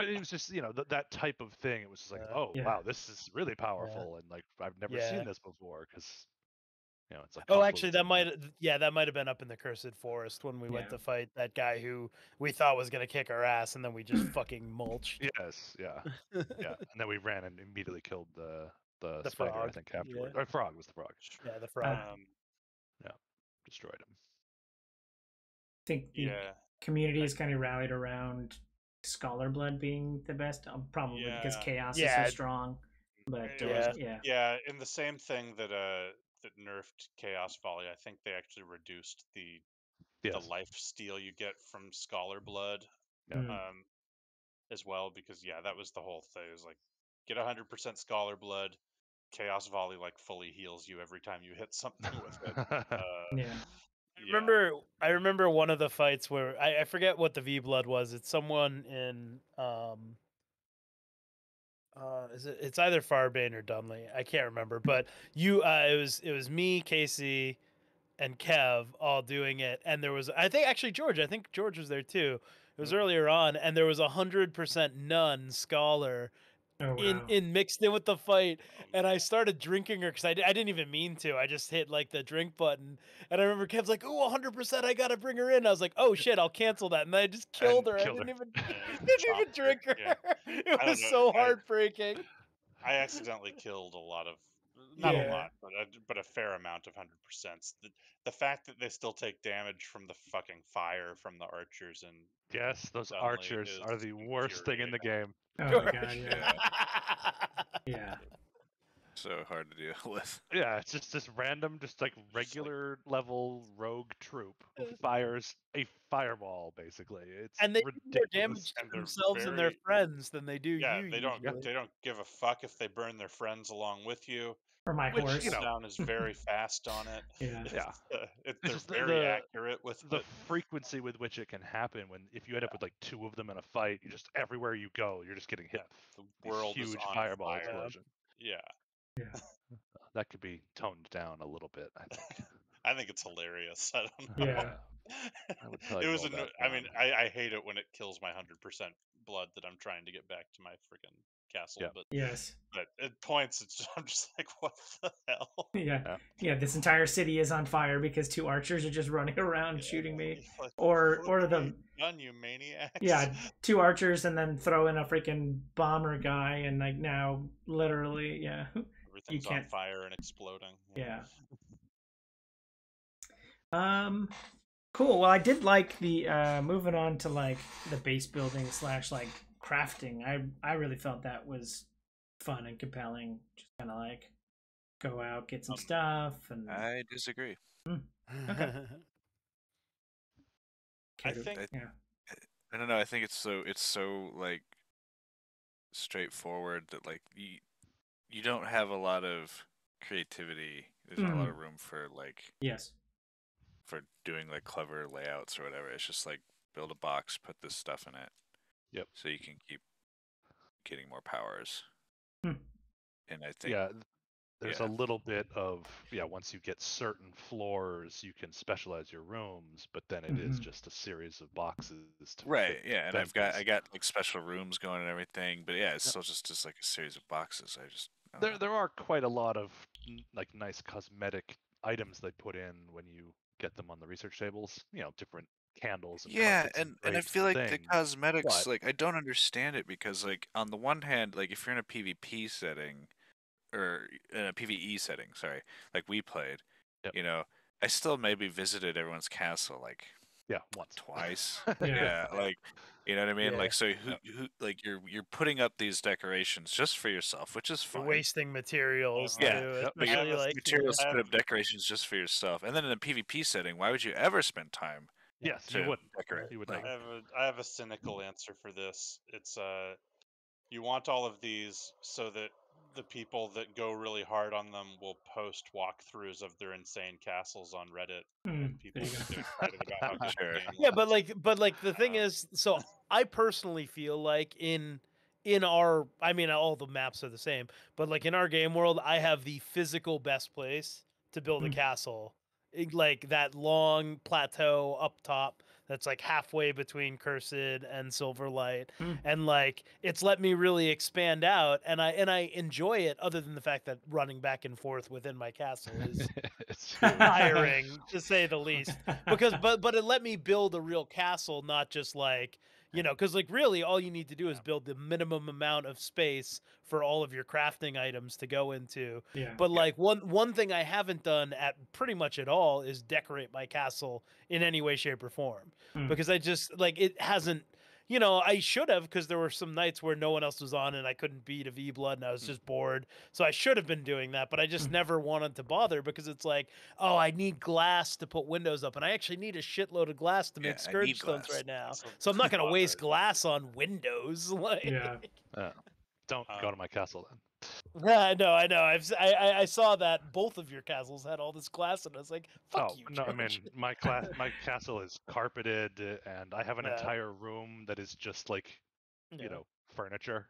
But it was just, you know, th- that type of thing. It was just like, Yeah. oh, Yeah. wow, this is really powerful. And like, I've never Yeah. seen this before because, you know, it's like. Oh, actually, that of- might yeah, that might have been up in the cursed forest when we went to fight that guy who we thought was gonna kick our ass, and then we just fucking mulched. Yes, yeah. Yeah. And then we ran and immediately killed the the, The spider, I frog, think, yeah. afterward. Or frog was the frog. Yeah, the frog. Um, Destroyed him. I think the yeah. community is kind of rallied around Scholar Blood being the best, um, probably because Chaos Yeah. is so strong. But uh, Yeah. yeah, Yeah, in the same thing that uh that nerfed Chaos Volley, I think they actually reduced the Yes. the life steal you get from Scholar Blood Yeah. Mm. um as well because yeah, that was the whole thing. It was like get 100% Scholar Blood, Chaos Volley like fully heals you every time you hit something with it. Uh, yeah. I remember I remember one of the fights where I, I forget what the V blood was. It's someone in um uh is it it's either Farbane or Dunley. I can't remember. But you uh it was it was me, Casey, and Kev all doing it. And there was I think actually George, I think George was there too. It was earlier on, and there was a hundred percent none scholar Oh, in wow. in mixed in with the fight, oh, and I started drinking her because I, I didn't even mean to. I just hit like the drink button, and I remember Kev's like, "Oh, 100 percent, I gotta bring her in." I was like, "Oh shit, I'll cancel that," and then I just killed her. killed I her. didn't even Yeah, didn't even drink her. yeah. It was know, so heartbreaking. I accidentally killed a lot of, not Yeah. a lot, but a, but a fair amount of hundred percents. The, the fact that they still take damage from the fucking fire from the archers and Yes, those archers are the worst thing in the game. Oh Sure. my god, yeah. Yeah. So hard to deal with. Yeah, it's just this random, just like regular level rogue troop who fires a fireball, basically. It's and they do more damage to And they're themselves and their friends than they do yeah, you. they don't usually. they don't give a fuck if they burn their friends along with you. Or my Which, horse. you know, Down is very fast on it. Yeah. Yeah. Uh, it, It's they're very the- accurate with the it. frequency with which it can happen when if you end up with like two of them in a fight, you just everywhere you go, you're just getting hit. Yeah, The these world is huge on fireball fire. explosion. Yeah, Yeah. That could be toned down a little bit, I think. I think it's hilarious. I don't know. Yeah. I would it was. roll Anno- that I mean. I, I hate it when it kills my hundred percent blood that I'm trying to get back to my freaking castle. Yeah. But Yes. but at points, it's I'm just like, what the hell? Yeah. Yeah. Yeah. This entire city is on fire because two archers are just running around Yeah, shooting me. like, Or- or the- you done you maniacs. Yeah, two archers and then throw in a freaking bomber guy and like now literally, yeah. everything's on can't- fire and exploding. Yeah. Um cool. Well I did like the uh moving on to like the base building slash like crafting. I I really felt that was fun and compelling. Just kinda like go out, get some Um, stuff and I disagree. Okay. I care to- think yeah. I don't know. I think it's so it's so like straightforward that like you you don't have a lot of creativity. There's not a lot Mm. of room for like Yes. for doing like clever layouts or whatever. It's just like build a box, put this stuff in it. Yep. So you can keep getting more powers. Hmm. And I think yeah, there's yeah. a little bit of yeah. Once you get certain floors, you can specialize your rooms, but then it is Mhm. just a series of boxes. To right, yeah, and I've got I fences. got like special rooms going and everything, but yeah, it's Yep. still just just like a series of boxes. I just I There, know. there are quite a lot of like nice cosmetic items they put in when you get them on the research tables. You know, different candles. And Yeah, carpets and, and I feel like the cosmetics, but- like I don't understand it because like on the one hand, like if you're in a PvP setting or in a PvE setting, sorry, like we played, Yep. you know, I still maybe visited everyone's castle like yeah, once. twice. Yeah. yeah, like you know what I mean? Yeah. Like so who, who like you're you're putting up these decorations just for yourself, which is You're fine. wasting materials Yeah, too, yep. But you have especially this like materials to put up decorations just for yourself. And then in a PvP setting, why would you ever spend time Yes, to you would. decorate? You would like, I have a I have a cynical answer for this. It's uh you want all of these so that the people that go really hard on them will post walkthroughs of their insane castles on Reddit. Mm, And people there you will go. get excited about how good the Sure. game yeah but like but like the thing Uh, is so i personally feel like in in our i mean all the maps are the same but like in our game world i have the physical best place to build a Mm. castle It- like that long plateau up top that's like halfway between cursed and silverlight Mm. and like it's let me really expand out and i and i enjoy it other than the fact that running back and forth within my castle is tiring to say the least because but but it let me build a real castle not just like you know because like really all you need to do is build the minimum amount of space for all of your crafting items to go into yeah. but like one one thing i haven't done at pretty much at all is decorate my castle in any way shape or form Mm. because i just like it hasn't you know i should have because there were some nights where no one else was on and i couldn't beat a v blood and i was Mm. just bored so i should have been doing that but i just Mm. never wanted to bother because it's like oh i need glass to put windows up and i actually need a shitload of glass to make I scourge need stones glass. right now So so i'm not going to waste glass on windows like Yeah. Uh, don't go Um, to my castle then. I know, I know. I've I, I I saw that both of your castles had all this glass, and I was like, "Fuck oh you." no, I mean my class, my castle is carpeted, uh, and I have an Yeah. entire room that is just like Yeah. you know furniture.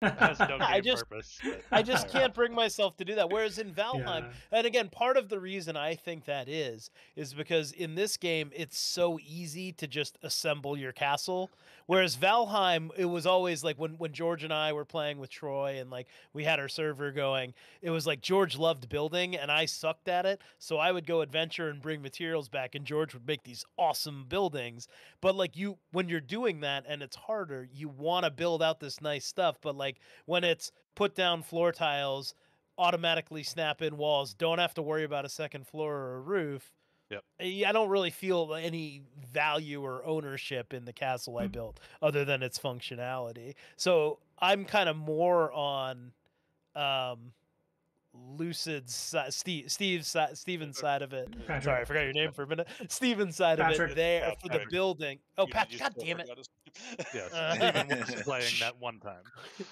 It has no I just- purpose. I just can't bring myself to do that. Whereas in Valheim, Yeah. and again, part of the reason I think that is is because in this game it's so easy to just assemble your castle. Whereas Valheim, it was always like when when George and I were playing with Troy and like we had our server going, it was like George loved building and I sucked at it. So I would go adventure and bring materials back and George would make these awesome buildings. But like you when you're doing that and it's harder, you want to build out this nice stuff, but like when it's put down floor tiles, automatically snap in walls, don't have to worry about a second floor or a roof. Yep. eh, I don't really feel any value or ownership in the castle I Mm. built other than its functionality. So I'm kind of more on um Lucid's si- Steve Steve's si- Steven's side of it. Patrick. Sorry, I forgot your name for a minute. Steven's side of Patrick. it there Yeah, for the building. Oh, You- Pat, God damn it. Yes, Uh, playing that one time.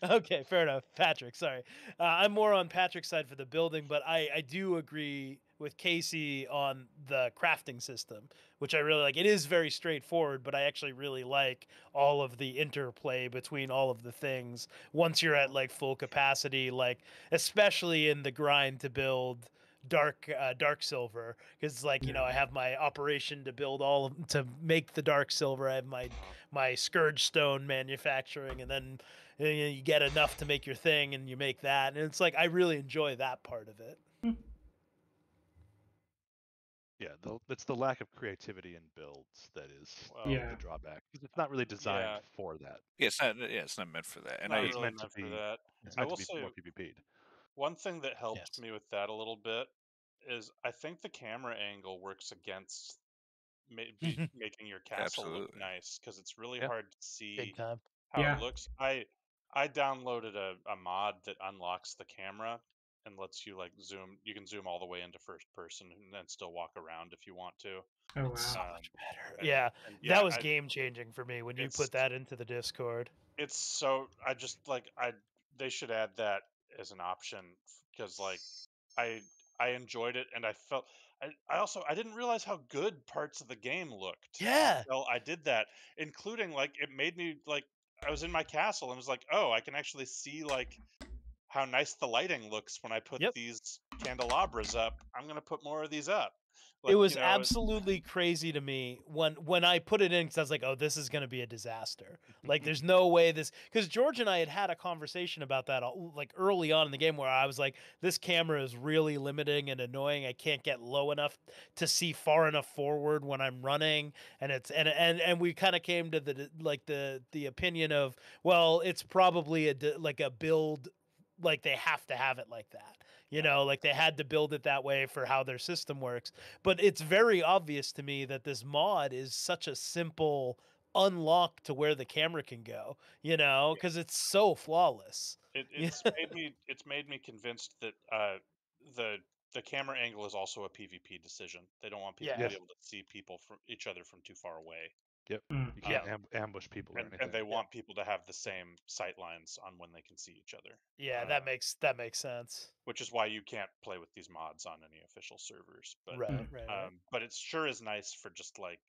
okay, fair enough. Patrick, sorry. Uh, I'm more on Patrick's side for the building, but I, I do agree with Casey on the crafting system, which I really like. It is very straightforward, but I actually really like all of the interplay between all of the things once you're at like full capacity, like especially in the grind to build dark uh, dark silver because it's like you know i have my operation to build all of, to make the dark silver i have my my scourge stone manufacturing and then you, know, you get enough to make your thing and you make that and it's like i really enjoy that part of it Yeah, the, it's the lack of creativity in builds that is Well, Yeah. the drawback. 'cause It's not really designed Yeah. for that. Yeah, it's not. Yeah, it's not meant for that. And not I, it's really meant to meant for be- that. It's I will to be say- more PvP'd. One thing that helped Yes. me with that a little bit is I think the camera angle works against ma- be, making your castle look Absolutely. nice because it's really Yeah. hard to see time how Yeah. it looks. I I downloaded a, a mod that unlocks the camera and lets you like zoom. You can zoom all the way into first person and then still walk around if you want to. Oh so wow. Um, much better and- yeah, And yeah, that was I- game changing for me when you it's- put that into the discord it's so I just like I they should add that as an option because like I I enjoyed it and I felt I, I also I didn't realize how good parts of the game looked. Yeah. Well, I did that, including like it made me like I was in my castle and was like, oh, I can actually see like how nice the lighting looks when I put Yep. these candelabras up. I'm gonna put more of these up. It Like, you was know, absolutely crazy to me when when I put it in because I was like, "Oh, this is going to be a disaster." like, there's no way this because George and I had had a conversation about that all- like early on in the game where I was like, "This camera is really limiting and annoying. I can't get low enough to see far enough forward when I'm running." And it's and and and we kind of came to the like the the opinion of, well, it's probably a like a build like they have to have it like that. You know, like they had to build it that way for how their system works but it's very obvious to me that this mod is such a simple unlock to where the camera can go you know because it's so flawless. It, it's made me it's made me convinced that uh, the the camera angle is also a PvP decision. They don't want people Yeah. to be able to see people from each other from too far away, You Mm. can't am- ambush people or and, anything. and they want people to have the same sight lines on when they can see each other. yeah Uh, that makes that makes sense Which is why you can't play with these mods on any official servers. But right Mm. right, right. um, but it sure is nice for just like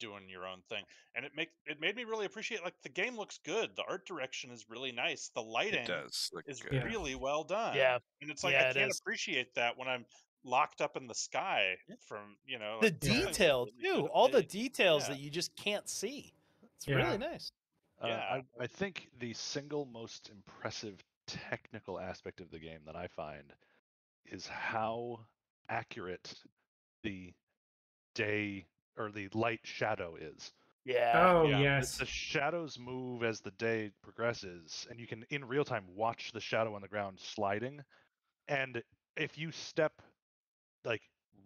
doing your own thing, and it make it made me really appreciate like the game looks good. The art direction is really nice. The lighting does is good. Really well done. Yeah. And it's like Yeah, I it can't is. appreciate that when I'm locked up in the sky from, you know, the like, these things detail really too all the details Yeah. that you just can't see it's Yeah. really nice Uh, Yeah. I, I think the single most impressive technical aspect of the game that I find is how accurate the day or the light shadow is. yeah Oh yeah. The- yes. The shadows move as the day progresses, and you can in real time watch the shadow on the ground sliding. And if you step like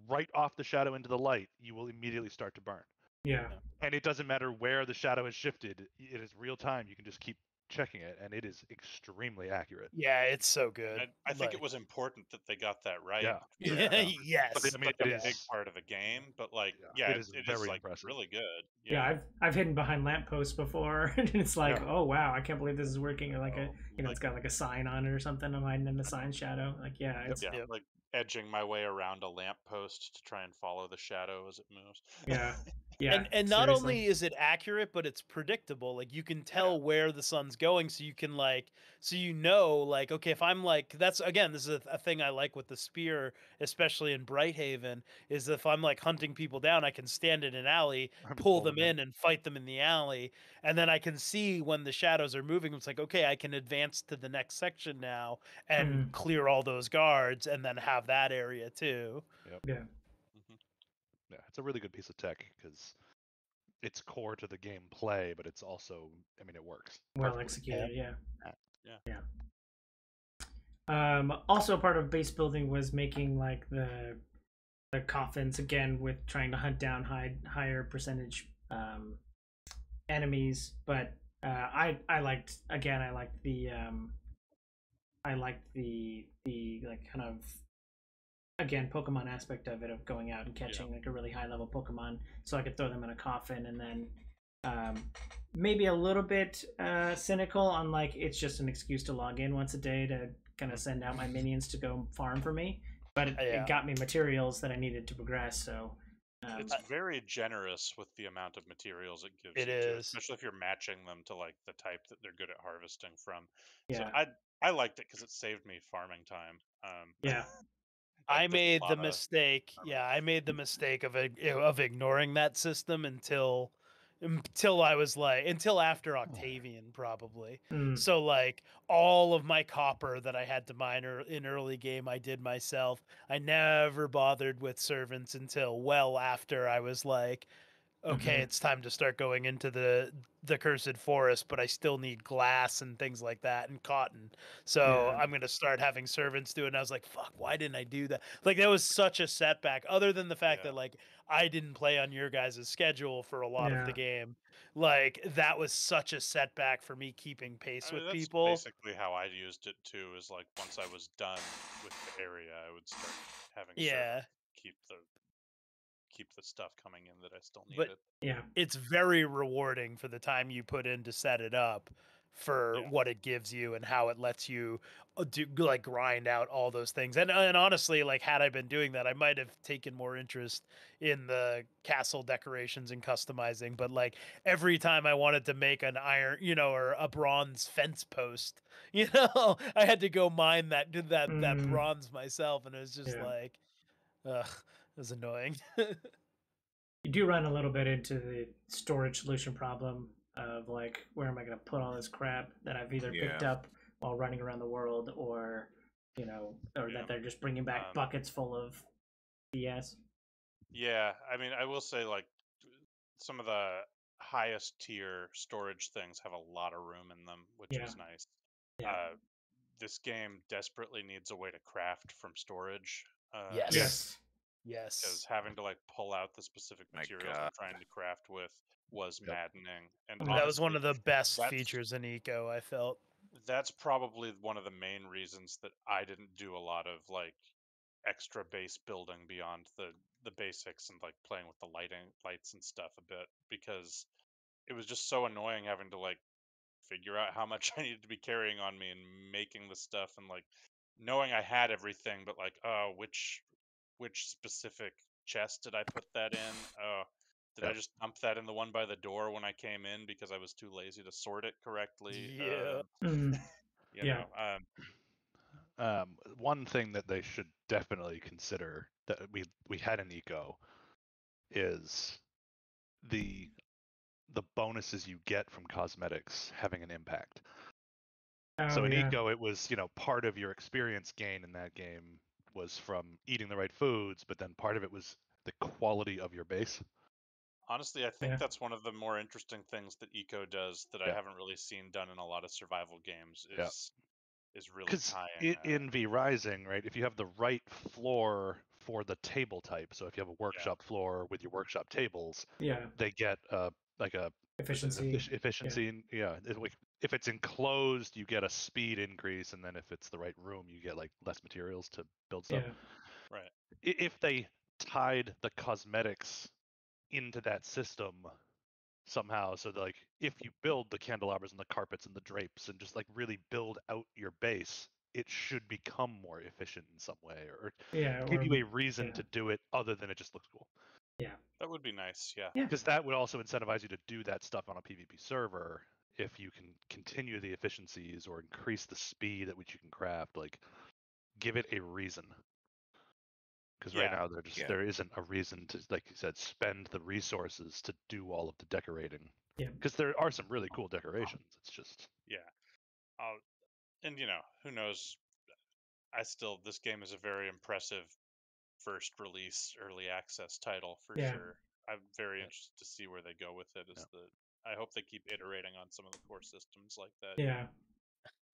right off the shadow into the light, you will immediately start to burn. Yeah. And it doesn't matter where the shadow has shifted; it is real time. You can just keep checking it, and it is extremely accurate. yeah it's so good I, I think it was important that they got that right. Yeah. yeah yes But I mean, such it a big part of a game, but like, Yeah, yeah, it it is is, it is very like impressive. really good. Yeah, I've I've hidden behind lampposts before, and it's like, Yeah. oh wow, I can't believe this is working. Or like a, Oh, you know, like- it's got like a sign on it or something. I'm hiding in the sign shadow. Like, yeah, it's yeah, Yep. like edging my way around a lamppost to try and follow the shadow as it moves. yeah. Yeah, and and not seriously. only is it accurate, but it's predictable. Like you can tell where the sun's going, so you can like, so you know, like, okay, if I'm like, that's again, this is a, a thing I like with the spear, especially in Brighthaven, is if I'm like hunting people down, I can stand in an alley, pull them in, and fight them in the alley, and then I can see when the shadows are moving. It's like, okay, I can advance to the next section now and Mhm. clear all those guards, and then have that area too. Yeah. Yeah, it's a really good piece of tech because it's core to the gameplay, but it's also, I mean, it works. well executed. Yeah. Yeah. Yeah. Um, also, part of base building was making like the the coffins again with trying to hunt down high higher percentage um, enemies. But uh, I I liked again I liked the um, I liked the the like kind of again Pokemon aspect of it of going out and catching like a really high level Pokemon so I could throw them in a coffin and then um, maybe a little bit uh, cynical on like it's just an excuse to log in once a day to kind of send out my minions to go farm for me. But it, Yeah. it got me materials that I needed to progress. So um, It's very generous with the amount of materials it gives It you, too, is. especially if you're matching them to like the type that they're good at harvesting from. So yeah, I I liked it because it saved me farming time. Um, Yeah. I made the lot of- mistake. Yeah, I made the mistake of of ignoring that system until until I was like until after Octavian probably. Mm, So like all of my copper that I had to mine in early game I did myself. I never bothered with servants until well after I was like okay, Mhm. it's time to start going into the the cursed forest, but I still need glass and things like that and cotton. So Yeah. I'm gonna start having servants do it. And I was like, fuck, why didn't I do that? Like that was such a setback. Other than the fact Yeah. that like I didn't play on your guys' schedule for a lot of the game. Like that was such a setback for me keeping pace I mean, with that's people. basically how I used it too. Is like once I was done with the area, I would start having servants Yeah. keep the keep the stuff coming in that I still need. But- needed. yeah, it's very rewarding for the time you put in to set it up for Yeah. what it gives you and how it lets you uh, do like grind out all those things and and honestly like had i been doing that i might have taken more interest in the castle decorations and customizing but like every time i wanted to make an iron you know or a bronze fence post you know i had to go mine that that that Mm. bronze myself and it was just Yeah. like ugh it was annoying you do run a little bit into the storage solution problem of like where am I going to put all this crap that I've either picked up while running around the world or you know or Yeah. that they're just bringing back Um, buckets full of BS. Yeah, I mean, I will say like some of the highest tier storage things have a lot of room in them, which Yeah. is nice. Yeah. Uh, this game desperately needs a way to craft from storage. Uh, Yes. Yes. Yes Because having to like pull out the specific My materials I'm trying to craft with was Yep. maddening. And That that was one of the best features in eco i felt that's probably one of the main reasons that I didn't do a lot of like extra base building beyond the the basics and like playing with the lighting lights and stuff a bit because it was just so annoying having to like figure out how much I needed to be carrying on me and making the stuff and like knowing I had everything but like oh which which specific chest did I put that in oh did I just dump that in the one by the door when I came in because I was too lazy to sort it correctly Yeah. Um, you Yeah. know, um, Um, one thing that they should definitely consider that we we had in Eco is the the bonuses you get from cosmetics having an impact. so Oh, in yeah. Eco, it was you know part of your experience gain in that game was from eating the right foods, but then part of it was the quality of your base. honestly, I think Yeah. that's one of the more interesting things that Eco does that I haven't really seen done in a lot of survival games. Yeah. Is is really Because tying. uh, in V Rising, right, if you have the right floor for the table type, so if you have a workshop floor with your workshop tables, Yeah. they get uh, like a what's it, Efficiency. effic- efficiency. and- Yeah, it- like, if it's enclosed, you get a speed increase, and then if it's the right room, you get like less materials to build stuff. Yeah. right. If they tied the cosmetics into that system somehow, so that, like if you build the candelabras and the carpets and the drapes and just like really build out your base, it should become more efficient in some way, or Yeah. give or- you a reason yeah. to do it other than it just looks cool. That would be nice. Yeah. Yeah. because that would also incentivize you to do that stuff on a PvP server if you can continue the efficiencies or increase the speed at which you can craft. Like, give it a reason. Because right now there just Yeah. there isn't a reason to, like you said, spend the resources to do all of the decorating. Yeah. Because there are some really cool decorations. It's just Yeah. I'll, and you know, who knows? I still this game is a very impressive first release early access title for Yeah. sure. I'm very Yeah. interested to see where they go with it. Is As the I hope they keep iterating on some of the core systems like that. Yeah.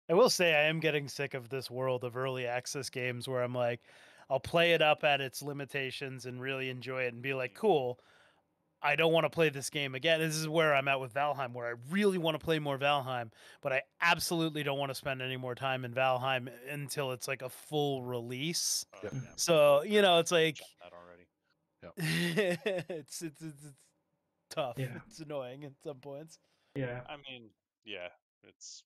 I will say I am getting sick of this world of early access games where I'm like, I'll play it up at its limitations and really enjoy it and be like, mm. cool. I don't want to play this game again. This is where I'm at with Valheim, where I really want to play more Valheim, but I absolutely don't want to spend any more time in Valheim until it's like a full release. Uh, yeah, So, you know, it's like checked that already. it's, it's it's it's tough. Yeah. It's annoying at some points. Yeah. I mean, yeah, it's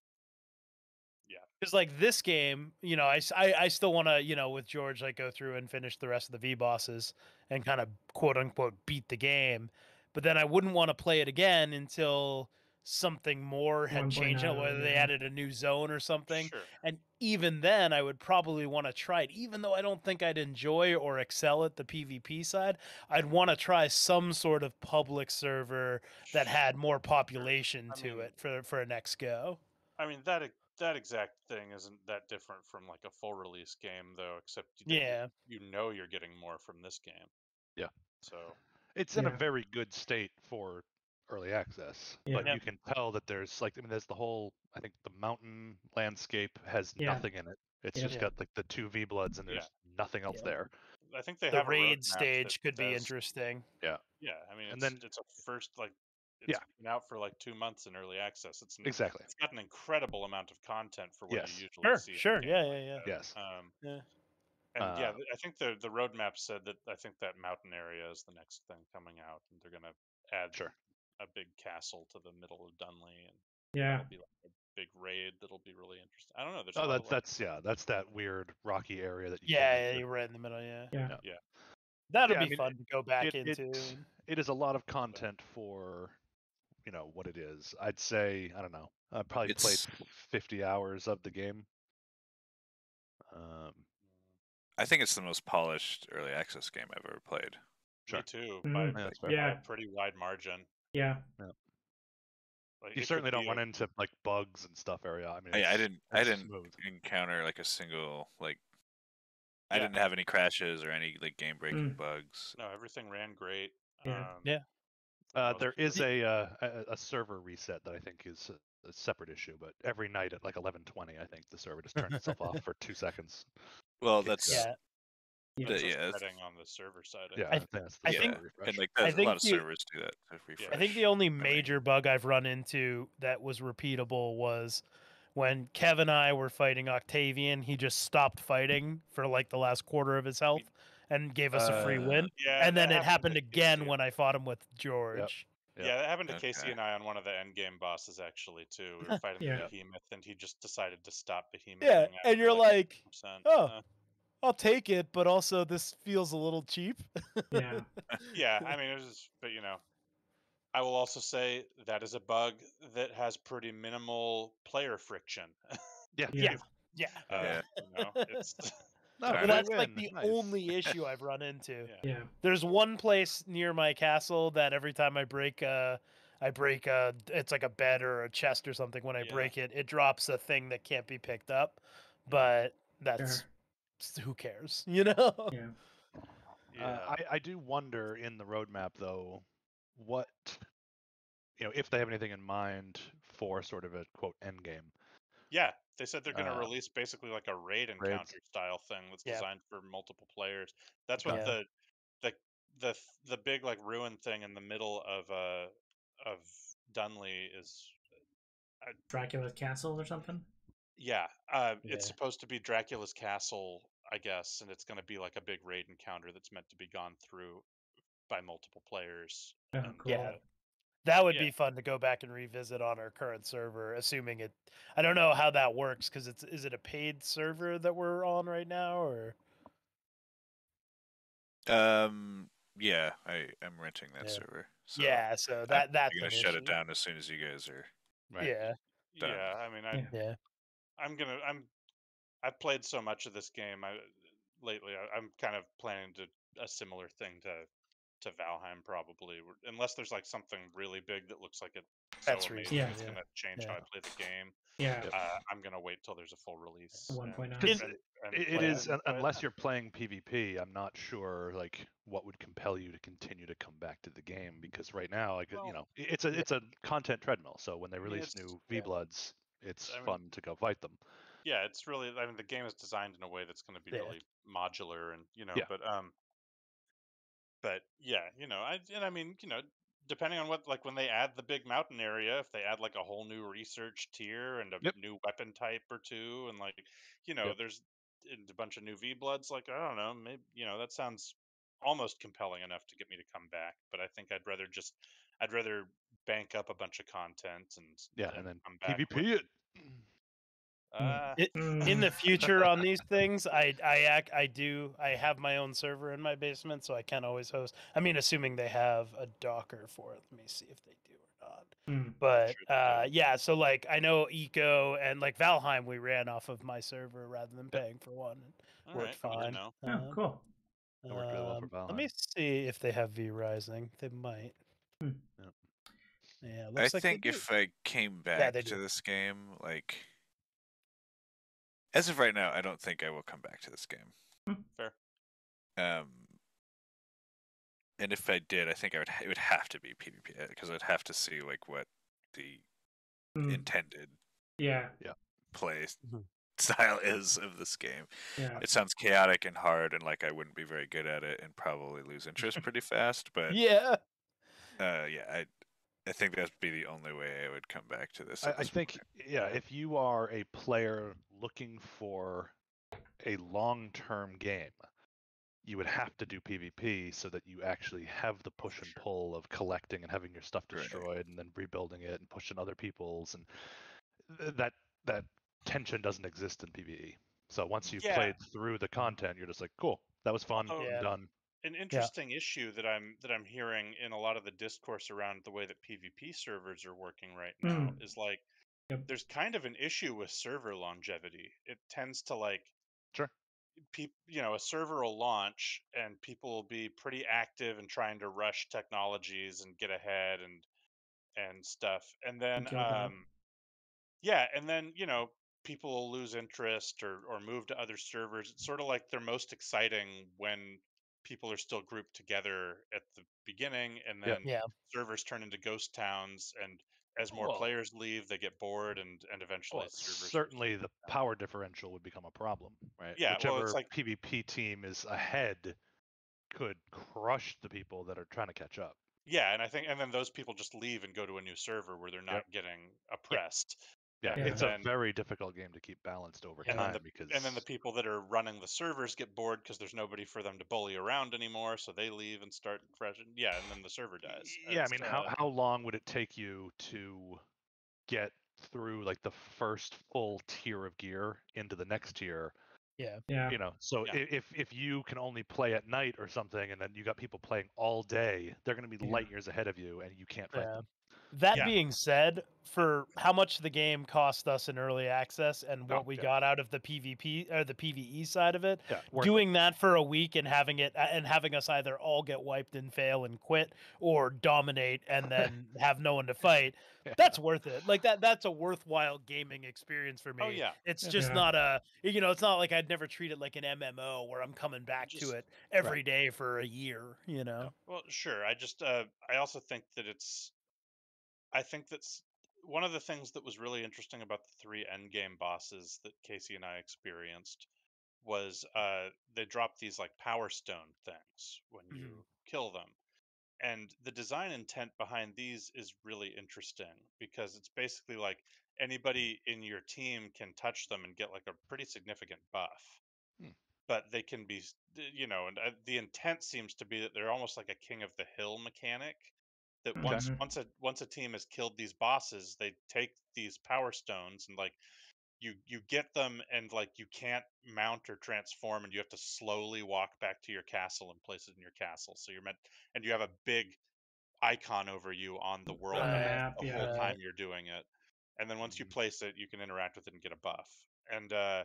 yeah Because like this game, you know, i i, I still want to, you know, with George, like go through and finish the rest of the V bosses and kind of quote unquote beat the game. But then I wouldn't want to play it again until something more had changed, it, 1.0, whether they added a new zone or something. Sure. And even then, I would probably want to try it, even though I don't think I'd enjoy or excel at the PvP side. I'd want to try some sort of public server that had more population I to mean- it for for a next go. I mean that that exact thing isn't that different from like a full release game though, except you- Yeah. you know you're getting more from this game. Yeah. So it's in a very good state for early access. Yeah. But Yeah. you can tell that there's like I mean there's the whole I think the mountain landscape has Yeah. nothing in it. It's Yeah. just Yeah. got like the two V bloods and Yeah. there's nothing else Yeah. there. I think they The have a raid roadmap stage that could be interesting. Yeah, yeah. I mean, And then- it's a first like it's Yeah. been out for like two months in early access. It's Exactly. it's got an incredible amount of content for what Yes. you usually Sure, see. in a sure, yeah, yeah, yeah. Yes. Um, Yeah. And yeah, Uh, th- I think the the roadmap said that I think that mountain area is the next thing coming out, and they're gonna add Sure. a big castle to the middle of Dunley, and Yeah. it'll be like a big raid that'll be really interesting. I don't know. There's Oh, lot that's yeah, that's that weird rocky area that you Yeah, yeah, you're right in the middle. Yeah, Yeah. Yeah. that'll Yeah, I be mean, fun to go back it, into. it, it is a lot of content for you know what it is. I'd say I don't know. I probably It's- played 50 hours of the game. Um, I think it's the most polished early access game I've ever played. Sure. Me too. Mhm. By, Yeah, that's fair. by a pretty wide margin. Yeah. Like, you certainly don't be run a- into like bugs and stuff area. I mean, I, I didn't. I didn't smooth. encounter like a single like. I didn't have any crashes or any like game breaking Mm. bugs. No, everything ran great. Yeah. Um, Yeah. Uh, most there part. is a, uh, a a server reset that I think is a, a separate issue, but every night at like 11:20, I think the server just turns itself off for two seconds. Well, that's yeah, Yeah. the- That's yeah, setting on the server side. I Yeah. I think that's the I server think- and like I there's a think lot of the- servers do that. to. I think the only memory. major bug I've run into that was repeatable was when Kev and I were fighting Octavian. He just stopped fighting for like the last quarter of his health and gave us a free Uh, win. Yeah, And then it happened to again when I fought him with George. Yeah. Yeah, that happened to Casey and I on one of the end game bosses actually too. We were fighting Yeah. Behemoth, and he just decided to stop Behemoth. Yeah, and you're like, 50%. "Oh." Uh, I'll take it, but also this feels a little cheap. Yeah. yeah, I mean, it was, but you know, I will also say that is a bug that has pretty minimal player friction. Yeah. Yeah. Yeah. Uh, Yeah. You know, it's No, Well, Well, that's like the nice. only issue I've run into. yeah. Yeah. There's one place near my castle that every time I break uh I break uh it's like a bed or a chest or something when I Yeah. break it, it drops a thing that can't be picked up. But that's Sure. who cares, you know? Yeah. yeah. Uh, I, I do wonder in the roadmap though, what you know, if they have anything in mind for sort of a quote end game. Yeah, they said they're going to Uh, release basically like a raid encounter style thing that's Yeah. designed for multiple players. That's what Yeah. the the the the big like ruin thing in the middle of uh of Dunley is. Dracula's castle or something. Yeah, uh, Yeah. it's supposed to be Dracula's castle, I guess, and it's going to be like a big raid encounter that's meant to be gone through by multiple players. Oh, and, cool. Yeah. That would Yeah. be fun to go back and revisit on our current server, assuming it I don't know how that works because it's is it a paid server that we're on right now or Um, Yeah, I am renting that Yeah. server. So yeah, so I'm that that's gonna an shut it down as soon as you guys are. Right. Yeah, Done. Yeah, I mean, I Yeah. yeah. I'm gonna I'm I've played so much of this game. I lately I, I'm kind of planning to a similar thing to to Valheim probably, unless there's like something really big that looks like it. So amazing, reasonable, it's yeah. gonna change how I play the game. Yeah. Uh, I'm gonna wait till there's a full release. and- 1.9. Because and- and It, it play is it. un- unless you're playing PvP. I'm not sure like what would compel you to continue to come back to the game because right now, like Well, you know, it's a it's a content treadmill. So when they release new yeah. V Bloods, it's I mean- fun to go fight them. yeah it's really i mean the game is designed in a way that's going to be Yeah. really modular and you know Yeah. but um but yeah you know i and i mean you know depending on what like when they add the big mountain area if they add like a whole new research tier and a Yep. new weapon type or two and like you know Yep. there's a bunch of new v bloods like i don't know maybe you know that sounds almost compelling enough to get me to come back but i think i'd rather just i'd rather bank up a bunch of content and Yeah, and then come back with- PvP it. uh, It, Mm. in the future on these things, I I act I do I have my own server in my basement, so I can always host. I mean, assuming they have a Docker for it. Let me see if they do or not. Mm. But Sure uh, yeah, so like I know Eco and like Valheim, we ran off of my server rather than paying for one. and all worked right, fine. know. Oh, Um, cool. That worked really well for um, Let me see if they have V Rising. They might. Hmm. Yep. Yeah, I like they think do. if I came back they to do. this game, like as of right now, I don't think I will come back to this game. Hmm. Fair. Um, and if I did, I think I would. ha- It would have to be PvP because I'd have to see like what the Mm. intended Yeah. yeah play s- Mhm. style is of this game. Yeah. It sounds chaotic and hard, and like I wouldn't be very good at it, and probably lose interest pretty fast. But Yeah. uh, yeah, I I think that'd be the only way I would come back to this. I, at I think, point. yeah, if you are a player looking for a long-term game, you would have to do PvP so that you actually have the push and pull of collecting and having your stuff Right. destroyed and then rebuilding it and pushing other people's and that that tension doesn't exist in PvE. So once you've Yeah. played through the content, you're just like, cool, that was fun, Oh, Yeah. done. An interesting issue that I'm that I'm hearing in a lot of the discourse around the way that PvP servers are working right now Mm. is like Yep. there's kind of an issue with server longevity. It tends to like Sure. peop, you know, a server will launch and people will be pretty active and trying to rush technologies and get ahead and and stuff. And then um yeah, and then, you know, people will lose interest or or move to other servers. It's sort of like they're most exciting when people are still grouped together at the beginning and then Yeah. servers turn into ghost towns and as more Well- players leave they get bored and and eventually Well, servers certainly the power differential would become a problem, right? Yeah, well, Whichever it's like- PvP team is ahead could crush the people that are trying to catch up. yeah and i think and then those people just leave and go to a new server where they're not getting oppressed Yeah, Yeah. it's And a very difficult game to keep balanced over And time the- because and then the people that are running the servers get bored because there's nobody for them to bully around anymore so they leave and start fresh and yeah and then the server dies yeah, I mean, how uh, how long would it take you to get through like the first full tier of gear into the next tier? Yeah. Yeah. You know, so Yeah. if if you can only play at night or something, and then you got people playing all day, they're going to be Yeah. light years ahead of you, and you can't fight Yeah. them. That Yeah. being said, for how much the game cost us in early access and what Oh, we yeah. got out of the PvP or the PvE side of it, Yeah, worth it. doing that for a week and having it and having us either all get wiped and fail and quit or dominate and then have no one to fight, Yeah. that's worth it. Like that that's a worthwhile gaming experience for me. oh yeah It's just Yeah. not a you know, it's not like I'd never treat it like an MMO where I'm coming back Just- to it every day for a year, you know. Well, sure. I just uh I also think that it's I think that's one of the things that was really interesting about the three endgame bosses that Casey and I experienced was uh they drop these like power stone things when you Mhm. kill them. And the design intent behind these is really interesting because it's basically like anybody in your team can touch them and get like a pretty significant buff Hmm. but they can be you know and uh, the intent seems to be that they're almost like a king of the hill mechanic that once Mhm. once a once a team has killed these bosses they take these power stones and like you you get them and like you can't mount or transform and you have to slowly walk back to your castle and place it in your castle so you're meant and you have a big icon over you on the world map the yeah. whole time you're doing it and then once you Mhm. place it you can interact with it and get a buff and uh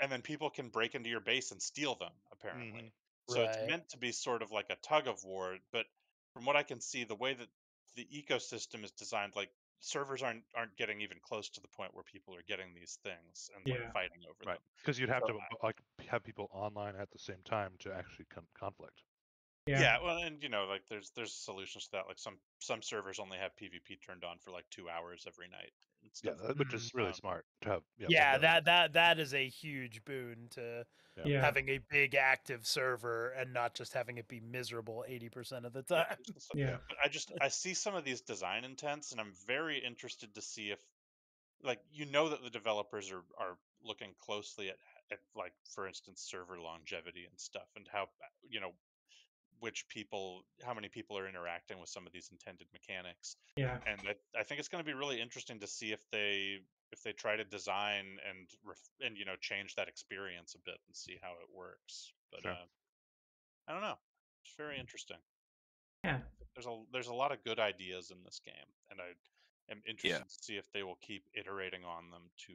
and then people can break into your base and steal them apparently Mhm. so it's meant to be sort of like a tug of war but from what i can see the way that the ecosystem is designed like servers aren't aren't getting even close to the point where people are getting these things and Yeah. like fighting over Right. them Because you'd have So to like have people online at the same time to actually con- conflict. yeah. well and you know like there's there's solutions to that like some some servers only have pvp turned on for like two hours every night and Yeah, stuff that- which is really Um, smart to have. Yeah, Yeah, that that that is a huge boon to Yeah. having a big active server and not just having it be miserable 80% of the time. Yeah. But I just I see some of these design intents, and I'm very interested to see if, like, you know that the developers are are looking closely at, at like, for instance, server longevity and stuff, and how you know which people, how many people are interacting with some of these intended mechanics, Yeah. and I, I think it's going to be really interesting to see if they if they try to design and ref, and you know change that experience a bit and see how it works. But Sure. uh, I don't know. It's very interesting Yeah. there's a there's a lot of good ideas in this game, and I am interested to see if they will keep iterating on them to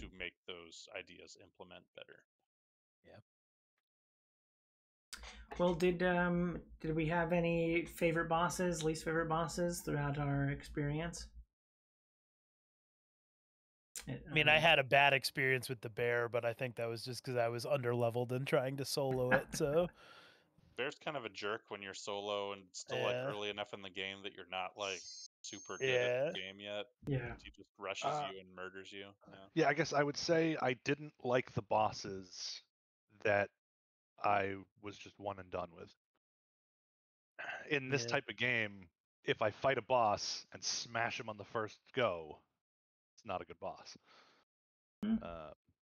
to make those ideas implement better. Well, did um did we have any favorite bosses, least favorite bosses throughout our experience? I mean, I had a bad experience with the bear, but I think that was just because I was underleveled and trying to solo it. So Bear's kind of a jerk when you're solo and still like early enough in the game that you're not like super good at the game yet. yeah. He just rushes Uh, you and murders you. Yeah. Yeah, I guess I would say I didn't like the bosses that I was just one and done with. In this Yeah. type of game, if I fight a boss and smash him on the first go, it's not a good boss.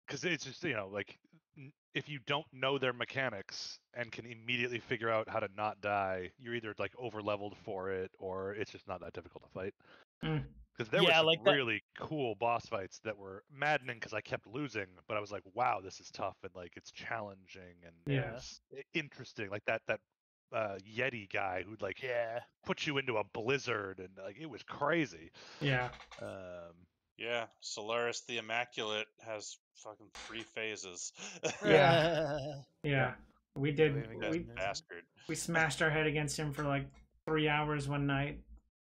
Because it's just you know like n- if you don't know their mechanics and can immediately figure out how to not die, you're either like over leveled for it or it's just not that difficult to fight. Hmm. Because there Yeah, were some like that- really cool boss fights that were maddening because I kept losing, but I was like, "Wow, this is tough and like it's challenging and Yeah. it's interesting." Like that that uh, Yeti guy who'd like yeah, put you into a blizzard and like it was crazy. Yeah. Um, Yeah, Solarus the Immaculate has fucking three phases. Yeah. Yeah. We did Waving we, bastard. we smashed our head against him for like three hours one night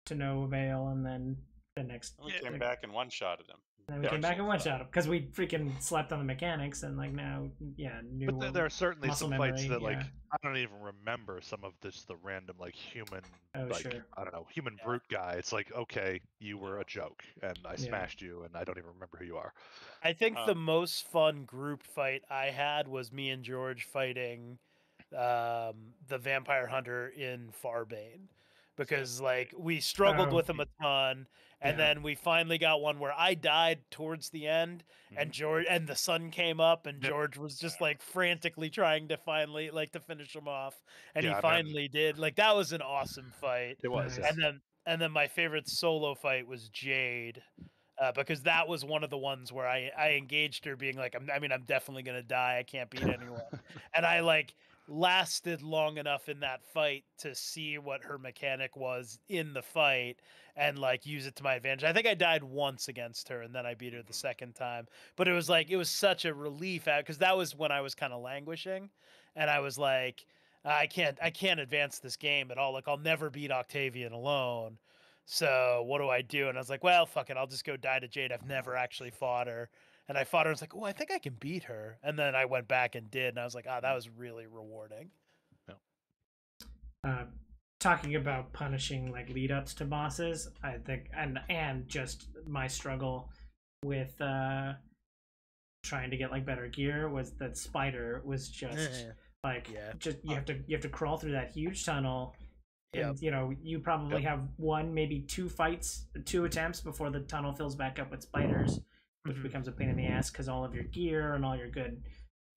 to no avail and then the next And we Yeah, came like- back and one shotted him. then we Yeah, came back and one actually, shot him because we freaking slept on the mechanics and like now yeah new but there, there are certainly muscle some fights memory, that like. I don't even remember some of this the random like human Oh, like sure. I don't know human Yeah. brute guy. It's like okay, you were a joke and I Yeah. smashed you and I don't even remember who you are. I think the Um, most fun group fight I had was me and George fighting um, the vampire hunter in Farbane. Because like we struggled Oh. with him a ton, and Yeah. then we finally got one where I died towards the end, and George and the sun came up, and. George was just like frantically trying to finally like to finish him off, and Yeah, he finally did. Like that was an awesome fight. It was. And then and then my favorite solo fight was Jade. Uh, because that was one of the ones where I, I engaged her being like I'm, I mean I'm definitely gonna die I can't beat anyone and I like lasted long enough in that fight to see what her mechanic was in the fight and like use it to my advantage. I think I died once against her and then I beat her the mm-hmm. second time. But it was like it was such a relief because that was when I was kind of languishing and I was like I can't I can't advance this game at all. Like I'll never beat Octavian alone. So what do I do? And I was like, well, fuck it, I'll just go die to Jade. I've never actually fought her. And I fought her. I was like, oh, I think I can beat her. And then I went back and did, and I was like, ah, that was really rewarding. uh, talking about punishing like lead ups to bosses, I think, and and just my struggle with uh trying to get like better gear was that spider was just like Yeah. just you have to you have to crawl through that huge tunnel. And Yep. you know, you probably have one, maybe two fights, two attempts before the tunnel fills back up with spiders, which Mhm. becomes a pain in the ass because all of your gear and all your good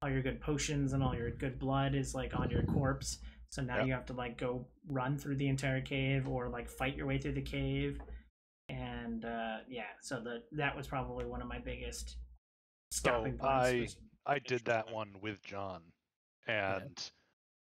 all your good potions and all your good blood is like on your corpse. So now Yeah. you have to like go run through the entire cave or like fight your way through the cave. And uh yeah, so the that was probably one of my biggest stopping So points. I- was- I did that one with John, and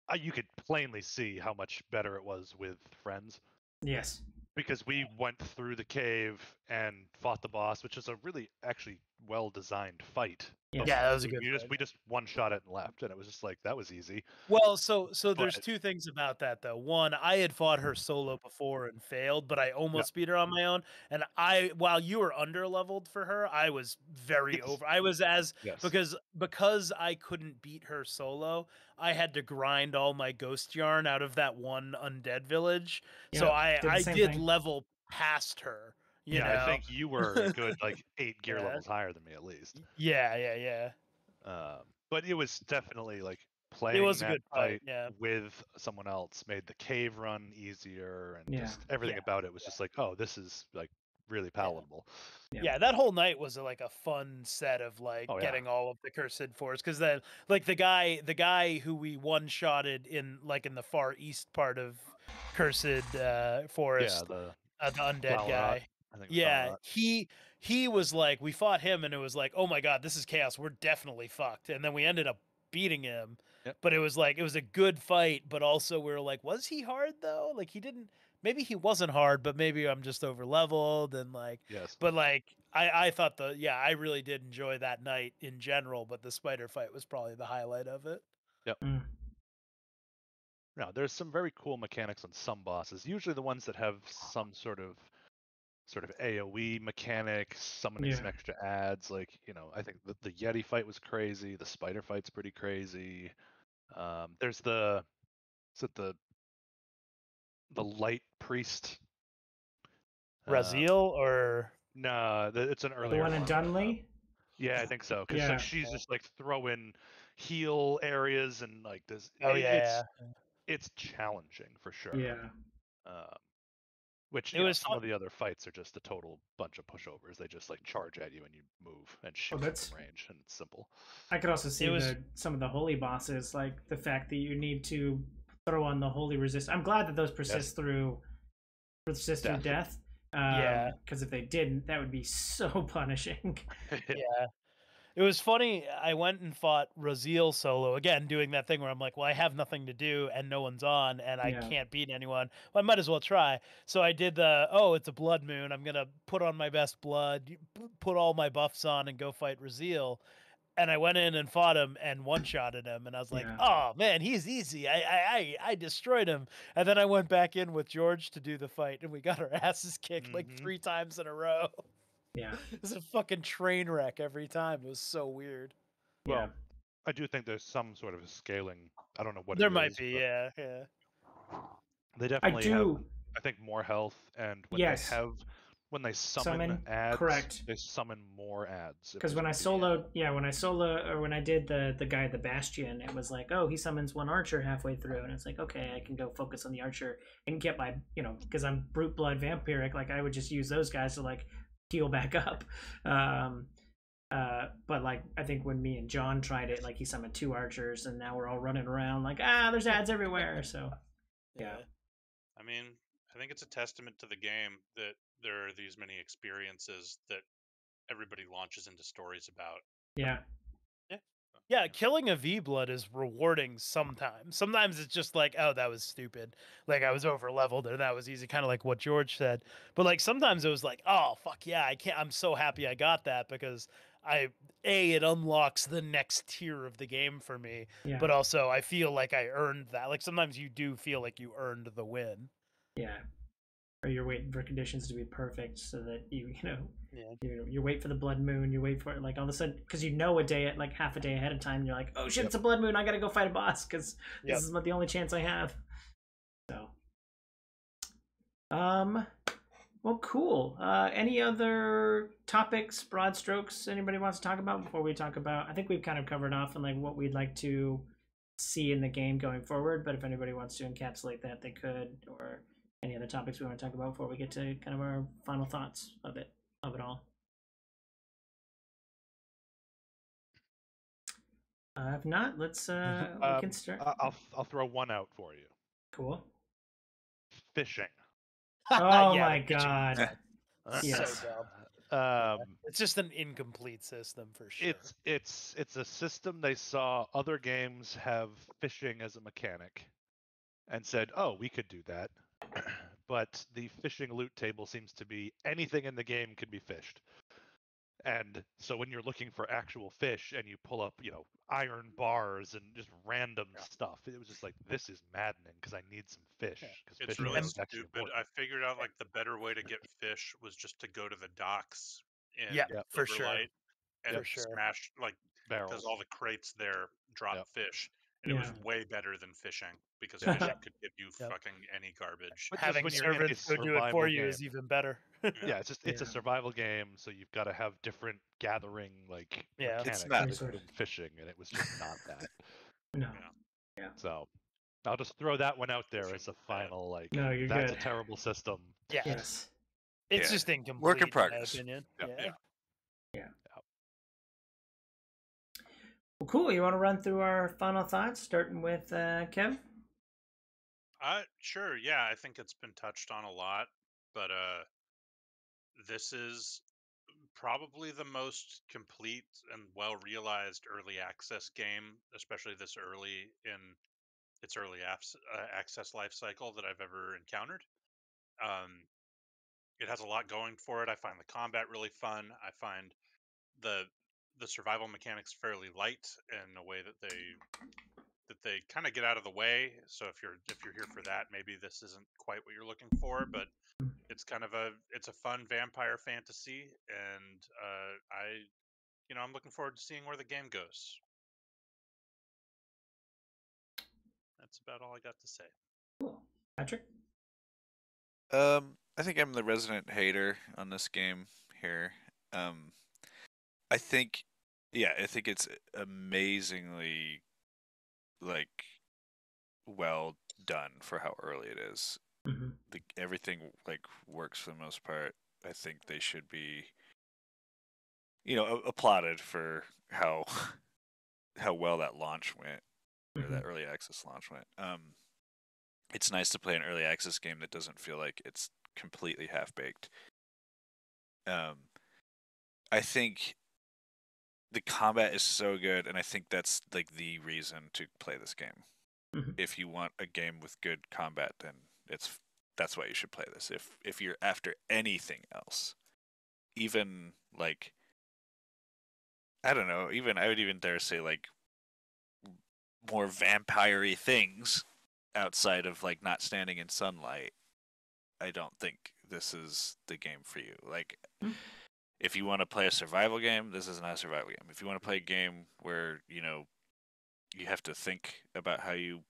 I, you could plainly see how much better it was with friends yes. because we went through the cave and fought the boss, which is a really actually well designed fight. Yes. Yeah, that was a good We just we just one shot it and left, and it was just like that was easy. Well, so so there's two things about that though. One, I had fought her solo before and failed, but I almost beat her on my own. And I, while you were under leveled for her, I was very Yes. over. I was as Yes. because because I couldn't beat her solo, I had to grind all my ghost yarn out of that one undead village. so I did I did thing. level past her. You yeah, know? I think you were a good like eight gear Yeah. levels higher than me at least. Yeah, yeah, yeah. Um, but it was definitely like playing it was a good fight, yeah. with someone else made the cave run easier, and Yeah. just everything Yeah. about it was just like, oh, this is like really palatable. Yeah. Yeah. that whole night was like a fun set of like Oh, yeah. getting all of the cursed force because then like the guy the guy who we one shotted in like in the far east part of cursed uh, forest, Yeah, the uh, the undead Foulrot, guy. I think Yeah, he he was like we fought him and it was like oh my god this is chaos we're definitely fucked and then we ended up beating him. Yep. But it was like it was a good fight, but also we were like was he hard though? Like he didn't. Maybe he wasn't hard, but maybe I'm just over leveled and like Yes. but like I, I thought the yeah I really did enjoy that night in general, but the spider fight was probably the highlight of it. Mm. Now, there's some very cool mechanics on some bosses. Usually the ones that have some sort of sort of AoE mechanic, summoning some extra ads. Like, you know, I think the, the Yeti fight was crazy. The spider fight's pretty crazy. Um, there's the is it the the light priest? Uh, Raziel or No, th- it's an The earlier one in one. Uh, Dunley? Yeah, I think so. Because Yeah. like she's just like throwing heal areas and like this. oh it- yeah, it's, it's challenging for sure. Yeah. Um, which It you know, was some fun- of the other fights are just a total bunch of pushovers. They just like charge at you and you move and oh, shoot that's- from range, and it's simple. I could also see was- the, some of the holy bosses, like the fact that you need to throw on the holy resist. I'm glad that those persist through persist through Death. death. Um, yeah. Because if they didn't, that would be so punishing. yeah. It was funny. I went and fought Raziel solo again, doing that thing where I'm like, well, I have nothing to do and no one's on, and I Yeah. can't beat anyone. Well, I might as well try. So I did the oh, it's a blood moon. I'm gonna put on my best blood, put all my buffs on, and go fight Raziel. And I went in and fought him and one shotted him, and I was like, Yeah. "Oh man, he's easy. I, I I I destroyed him." And then I went back in with George to do the fight, and we got our asses kicked like Mhm. three times in a row. Yeah. It was a fucking train wreck every time. It was so weird. Yeah. Well, I do think there's some sort of a scaling. I don't know what there it might is, be, yeah, yeah. They I definitely have, do. I think, more health, and when Yes. they have when they summon, Summon, ads, correct. they summon more ads. Because when I gonna be, soloed, yeah, when I solo or when I did the the guy the Bastion, it was like, oh, he summons one archer halfway through, and it's like, okay, I can go focus on the archer and get my, you know, because I'm brute blood vampiric, like I would just use those guys to like heal back up. Um, uh, but like I think when me and John tried it, like he summoned two archers, and now we're all running around like, ah, there's ads everywhere. So Yeah. I mean, I think it's a testament to the game that there are these many experiences that everybody launches into stories about. yeah, Yeah, killing a V blood is rewarding sometimes. Sometimes it's just like, oh, that was stupid. Like I was over leveled and that was easy, kind of like what George said. But like sometimes it was like, oh fuck yeah, I can't I'm so happy I got that because I A, it unlocks the next tier of the game for me. yeah, But also I feel like I earned that. Like sometimes you do feel like you earned the win. yeah. Or you're waiting for conditions to be perfect so that you, you know, Yeah. you you wait for the blood moon. You wait for it like all of a sudden because you know a day at like half a day ahead of time. You're like, oh shit, Yep. it's a blood moon. I gotta go fight a boss because Yep. this is the only chance I have. So, um, well, cool. Uh, any other topics, broad strokes, anybody wants to talk about before we talk about? I think we've kind of covered off on like what we'd like to see in the game going forward. But if anybody wants to encapsulate that, they could, or any other topics we want to talk about before we get to kind of our final thoughts of it, of it all. Uh, if not, let's uh, we Um, can start. I- I'll I'll throw one out for you. cool. Fishing. Oh Yeah, my god. Uh, Yes. So dumb. Um, It's just an incomplete system for sure. It's it's it's a system they saw other games have fishing as a mechanic, and said, "Oh, we could do that." but the fishing loot table seems to be anything in the game can be fished. And so when you're looking for actual fish and you pull up, you know, iron bars and just random stuff, it was just like this is maddening because I need some fish. Because It's fishing really is actually stupid. important. I figured out like the better way to get fish was just to go to the docks in Yeah, Yep. for sure. Silverlight and For sure. smash like barrels. because all the crates there drop Yep. fish, and it was way better than fishing because Yeah. fishing could give you Yep. fucking any garbage. But just Having when you're in a servants go do it survival for you game. is even better. yeah, it's just it's a survival game, so you've got to have different gathering like Yeah. It's mechanics not- than fishing, and it was just not that. No. Yeah. So I'll just throw that one out there as a final like. No, you're that's good. a terrible system. yeah. Yes. It's Yeah. just incomplete. Work in in my progress. opinion. Yep. Yeah. Yeah. Well, cool. You want to run through our final thoughts, starting with uh, Kev? Uh, sure. Yeah, I think it's been touched on a lot, but uh, this is probably the most complete and well realized early access game, especially this early in its early uh, access life cycle that I've ever encountered. Um, it has a lot going for it. I find the combat really fun. I find the the survival mechanics fairly light in a way that they that they kind of get out of the way. So if you're if you're here for that, maybe this isn't quite what you're looking for, but it's kind of a it's a fun vampire fantasy, and uh, I, you know, I'm looking forward to seeing where the game goes. That's about all I got to say. Cool. Patrick? Um, I think I'm the resident hater on this game here. Um, I think, yeah, I think it's amazingly, like, well done for how early it is. Mm-hmm. The, everything like works for the most part. I think they should be, you know, a- applauded for how how well that launch went or that early access launch went. Um, it's nice to play an early access game that doesn't feel like it's completely half baked. Um, I think the combat is so good, and I think that's like the reason to play this game. Mhm. If you want a game with good combat, then it's that's why you should play this. If if you're after anything else, even like I don't know, even I would even dare say like more vampire things outside of like not standing in sunlight, I don't think this is the game for you. Like Mm. If you want to play a survival game, this is not a survival game. If you want to play a game where, you know, you have to think about how you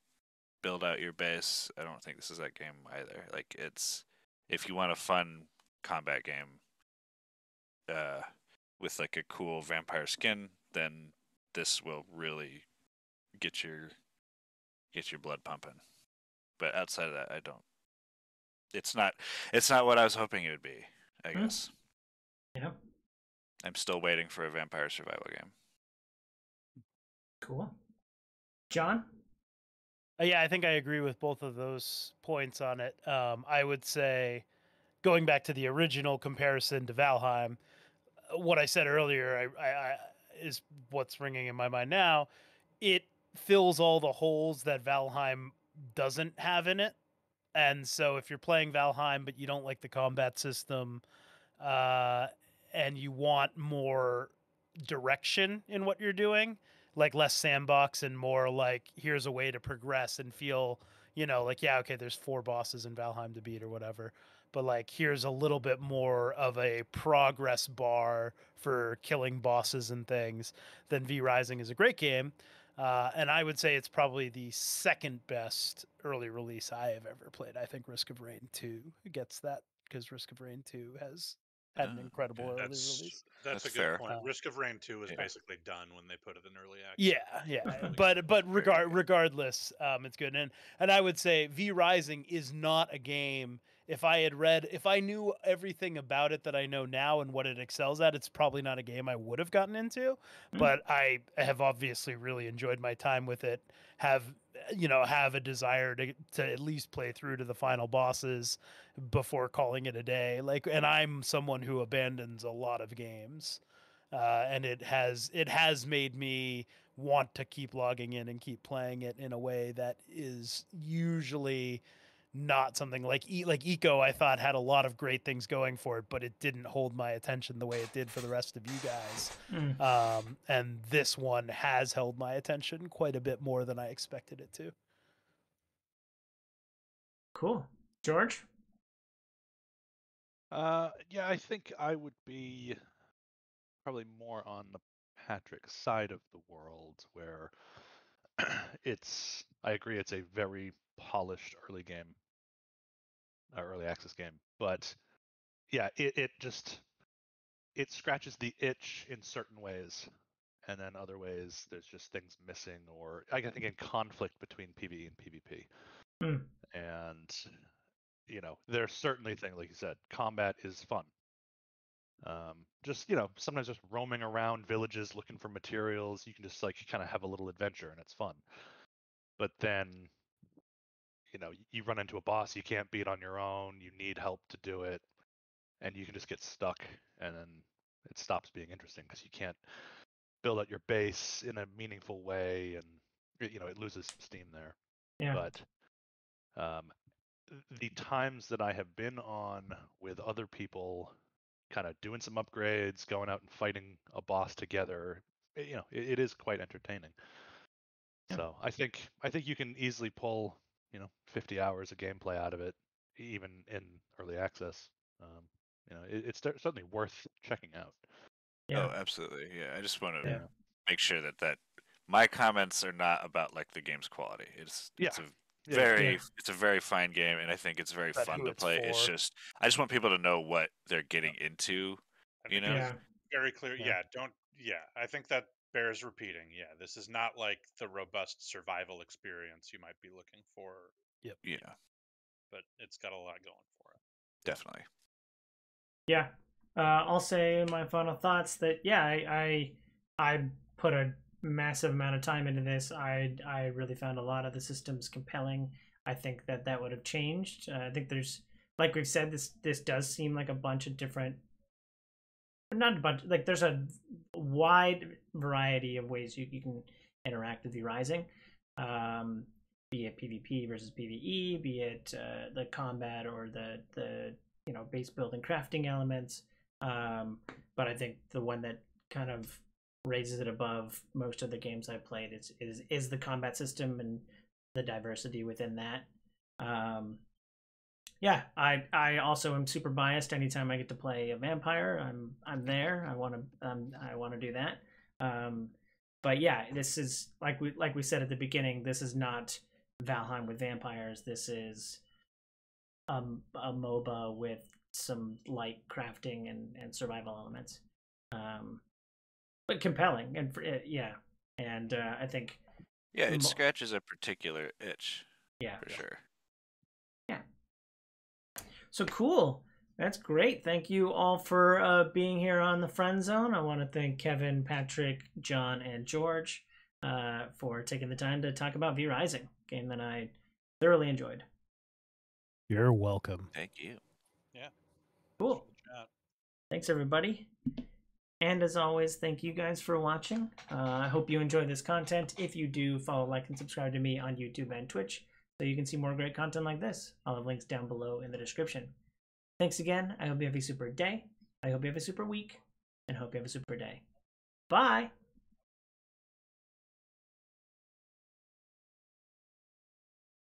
build out your base, I don't think this is that game either. Like it's if you want a fun combat game uh with like a cool vampire skin, then this will really get your get your blood pumping. But outside of that, I don't. It's not. It's not what I was hoping it would be. I Hmm. guess Yep. I'm still waiting for a vampire survival game. Cool. John? Uh, yeah, I think I agree with both of those points on it. Um, I would say, going back to the original comparison to Valheim, uh, what I said earlier I, I, I, is what's ringing in my mind now. It fills all the holes that Valheim doesn't have in it. And so, if you're playing Valheim but you don't like the combat system, uh, and you want more direction in what you're doing, like less sandbox and more like here's a way to progress and feel you know like yeah okay there's four bosses in Valheim to beat or whatever but like here's a little bit more of a progress bar for killing bosses and things then V Rising is a great game uh, and I would say it's probably the second best early release I have ever played. I think Risk of Rain 2 gets that because Risk of Rain 2 has had an Ah, incredible okay. early That's release that's, That's a good fair. point. Uh, Risk of Rain Two was yeah. basically done when they put it in early access. Yeah, yeah, but but regard regardless, um, it's good. And and I would say V Rising is not a game. If I had read, if I knew everything about it that I know now and what it excels at, it's probably not a game I would have gotten into. Mm. But I have obviously really enjoyed my time with it. Have you know have a desire to to at least play through to the final bosses before calling it a day. Like, and I'm someone who abandons a lot of games, uh, and it has it has made me want to keep logging in and keep playing it in a way that is usually not something like e- like eco i thought had a lot of great things going for it but it didn't hold my attention the way it did for the rest of you guys Mm. um, and this one has held my attention quite a bit more than i expected it to Cool. George? Uh, yeah, I think I would be probably more on the Patrick side of the world, where it's. I agree, it's a very polished early game, early access game, but yeah, it it just it scratches the itch in certain ways, and then other ways there's just things missing, or I think in conflict between PvE and PvP, Hmm. and you know, there's certainly things like you said, combat is fun. Um, just you know, sometimes just roaming around villages looking for materials, you can just like kind of have a little adventure and it's fun. But then, you know, you run into a boss you can't beat on your own, you need help to do it, and you can just get stuck, and then it stops being interesting because you can't build out your base in a meaningful way, and you know, it loses steam there Yeah. but um, the times that I have been on with other people, kind of doing some upgrades, going out and fighting a boss together, i- you know, it, it is quite entertaining. Yeah. So I think I think you can easily pull, you know, 50 hours of gameplay out of it, even in early access. Um, you know, it, it's certainly worth checking out. yeah. Oh, absolutely. Yeah, I just want to Yeah. make sure that that my comments are not about like the game's quality. It's Yeah. it's a Yeah. very Yeah. it's a very fine game, and I think it's very fun to it's play. It's for. just I just want people to know what they're getting into. I You know? Yeah. very clear. Yeah. Yeah. don't. Yeah, I think that bears repeating. Yeah, this is not like the robust survival experience you might be looking for, Yep. Yeah, but it's got a lot going for it. definitely. Yeah. Uh, I'll say my final thoughts that yeah, I, I I put a massive amount of time into this. I I really found a lot of the systems compelling. I think that that would have changed. Uh, I think there's like we've said this this does seem like a bunch of different not a bunch like there's a wide variety of ways you, you can interact with the rising. Um be it pvp versus pve be it uh, the combat or the the you know base building crafting elements. Um but i think the one that kind of raises it above most of the games i've played is is is the combat system and the diversity within that. Um yeah i i also am super biased anytime i get to play a vampire. I'm i'm there. I want to um, i want to do that. Um but yeah this is like we like we said at the beginning this is not valheim with vampires. This is um, a MOBA with some light crafting and, and survival elements, um, but compelling and uh, yeah, and uh, I think Yeah, it scratches a particular itch yeah. for sure. So cool. That's great. Thank you all for uh, being here on the Friend Zone. I want to thank Kevin, Patrick, John, and George uh, for taking the time to talk about V Rising, game that I thoroughly enjoyed. you're welcome Thank you. Yeah. Cool. Thanks, everybody. And as always, thank you guys for watching. Uh, I hope you enjoy this content. If you do, follow, like, and subscribe to me on YouTube and Twitch so you can see more great content like this. I'll have links down below in the description. Thanks again. I hope you have a super day. I hope you have a super week. And hope you have a super day. Bye.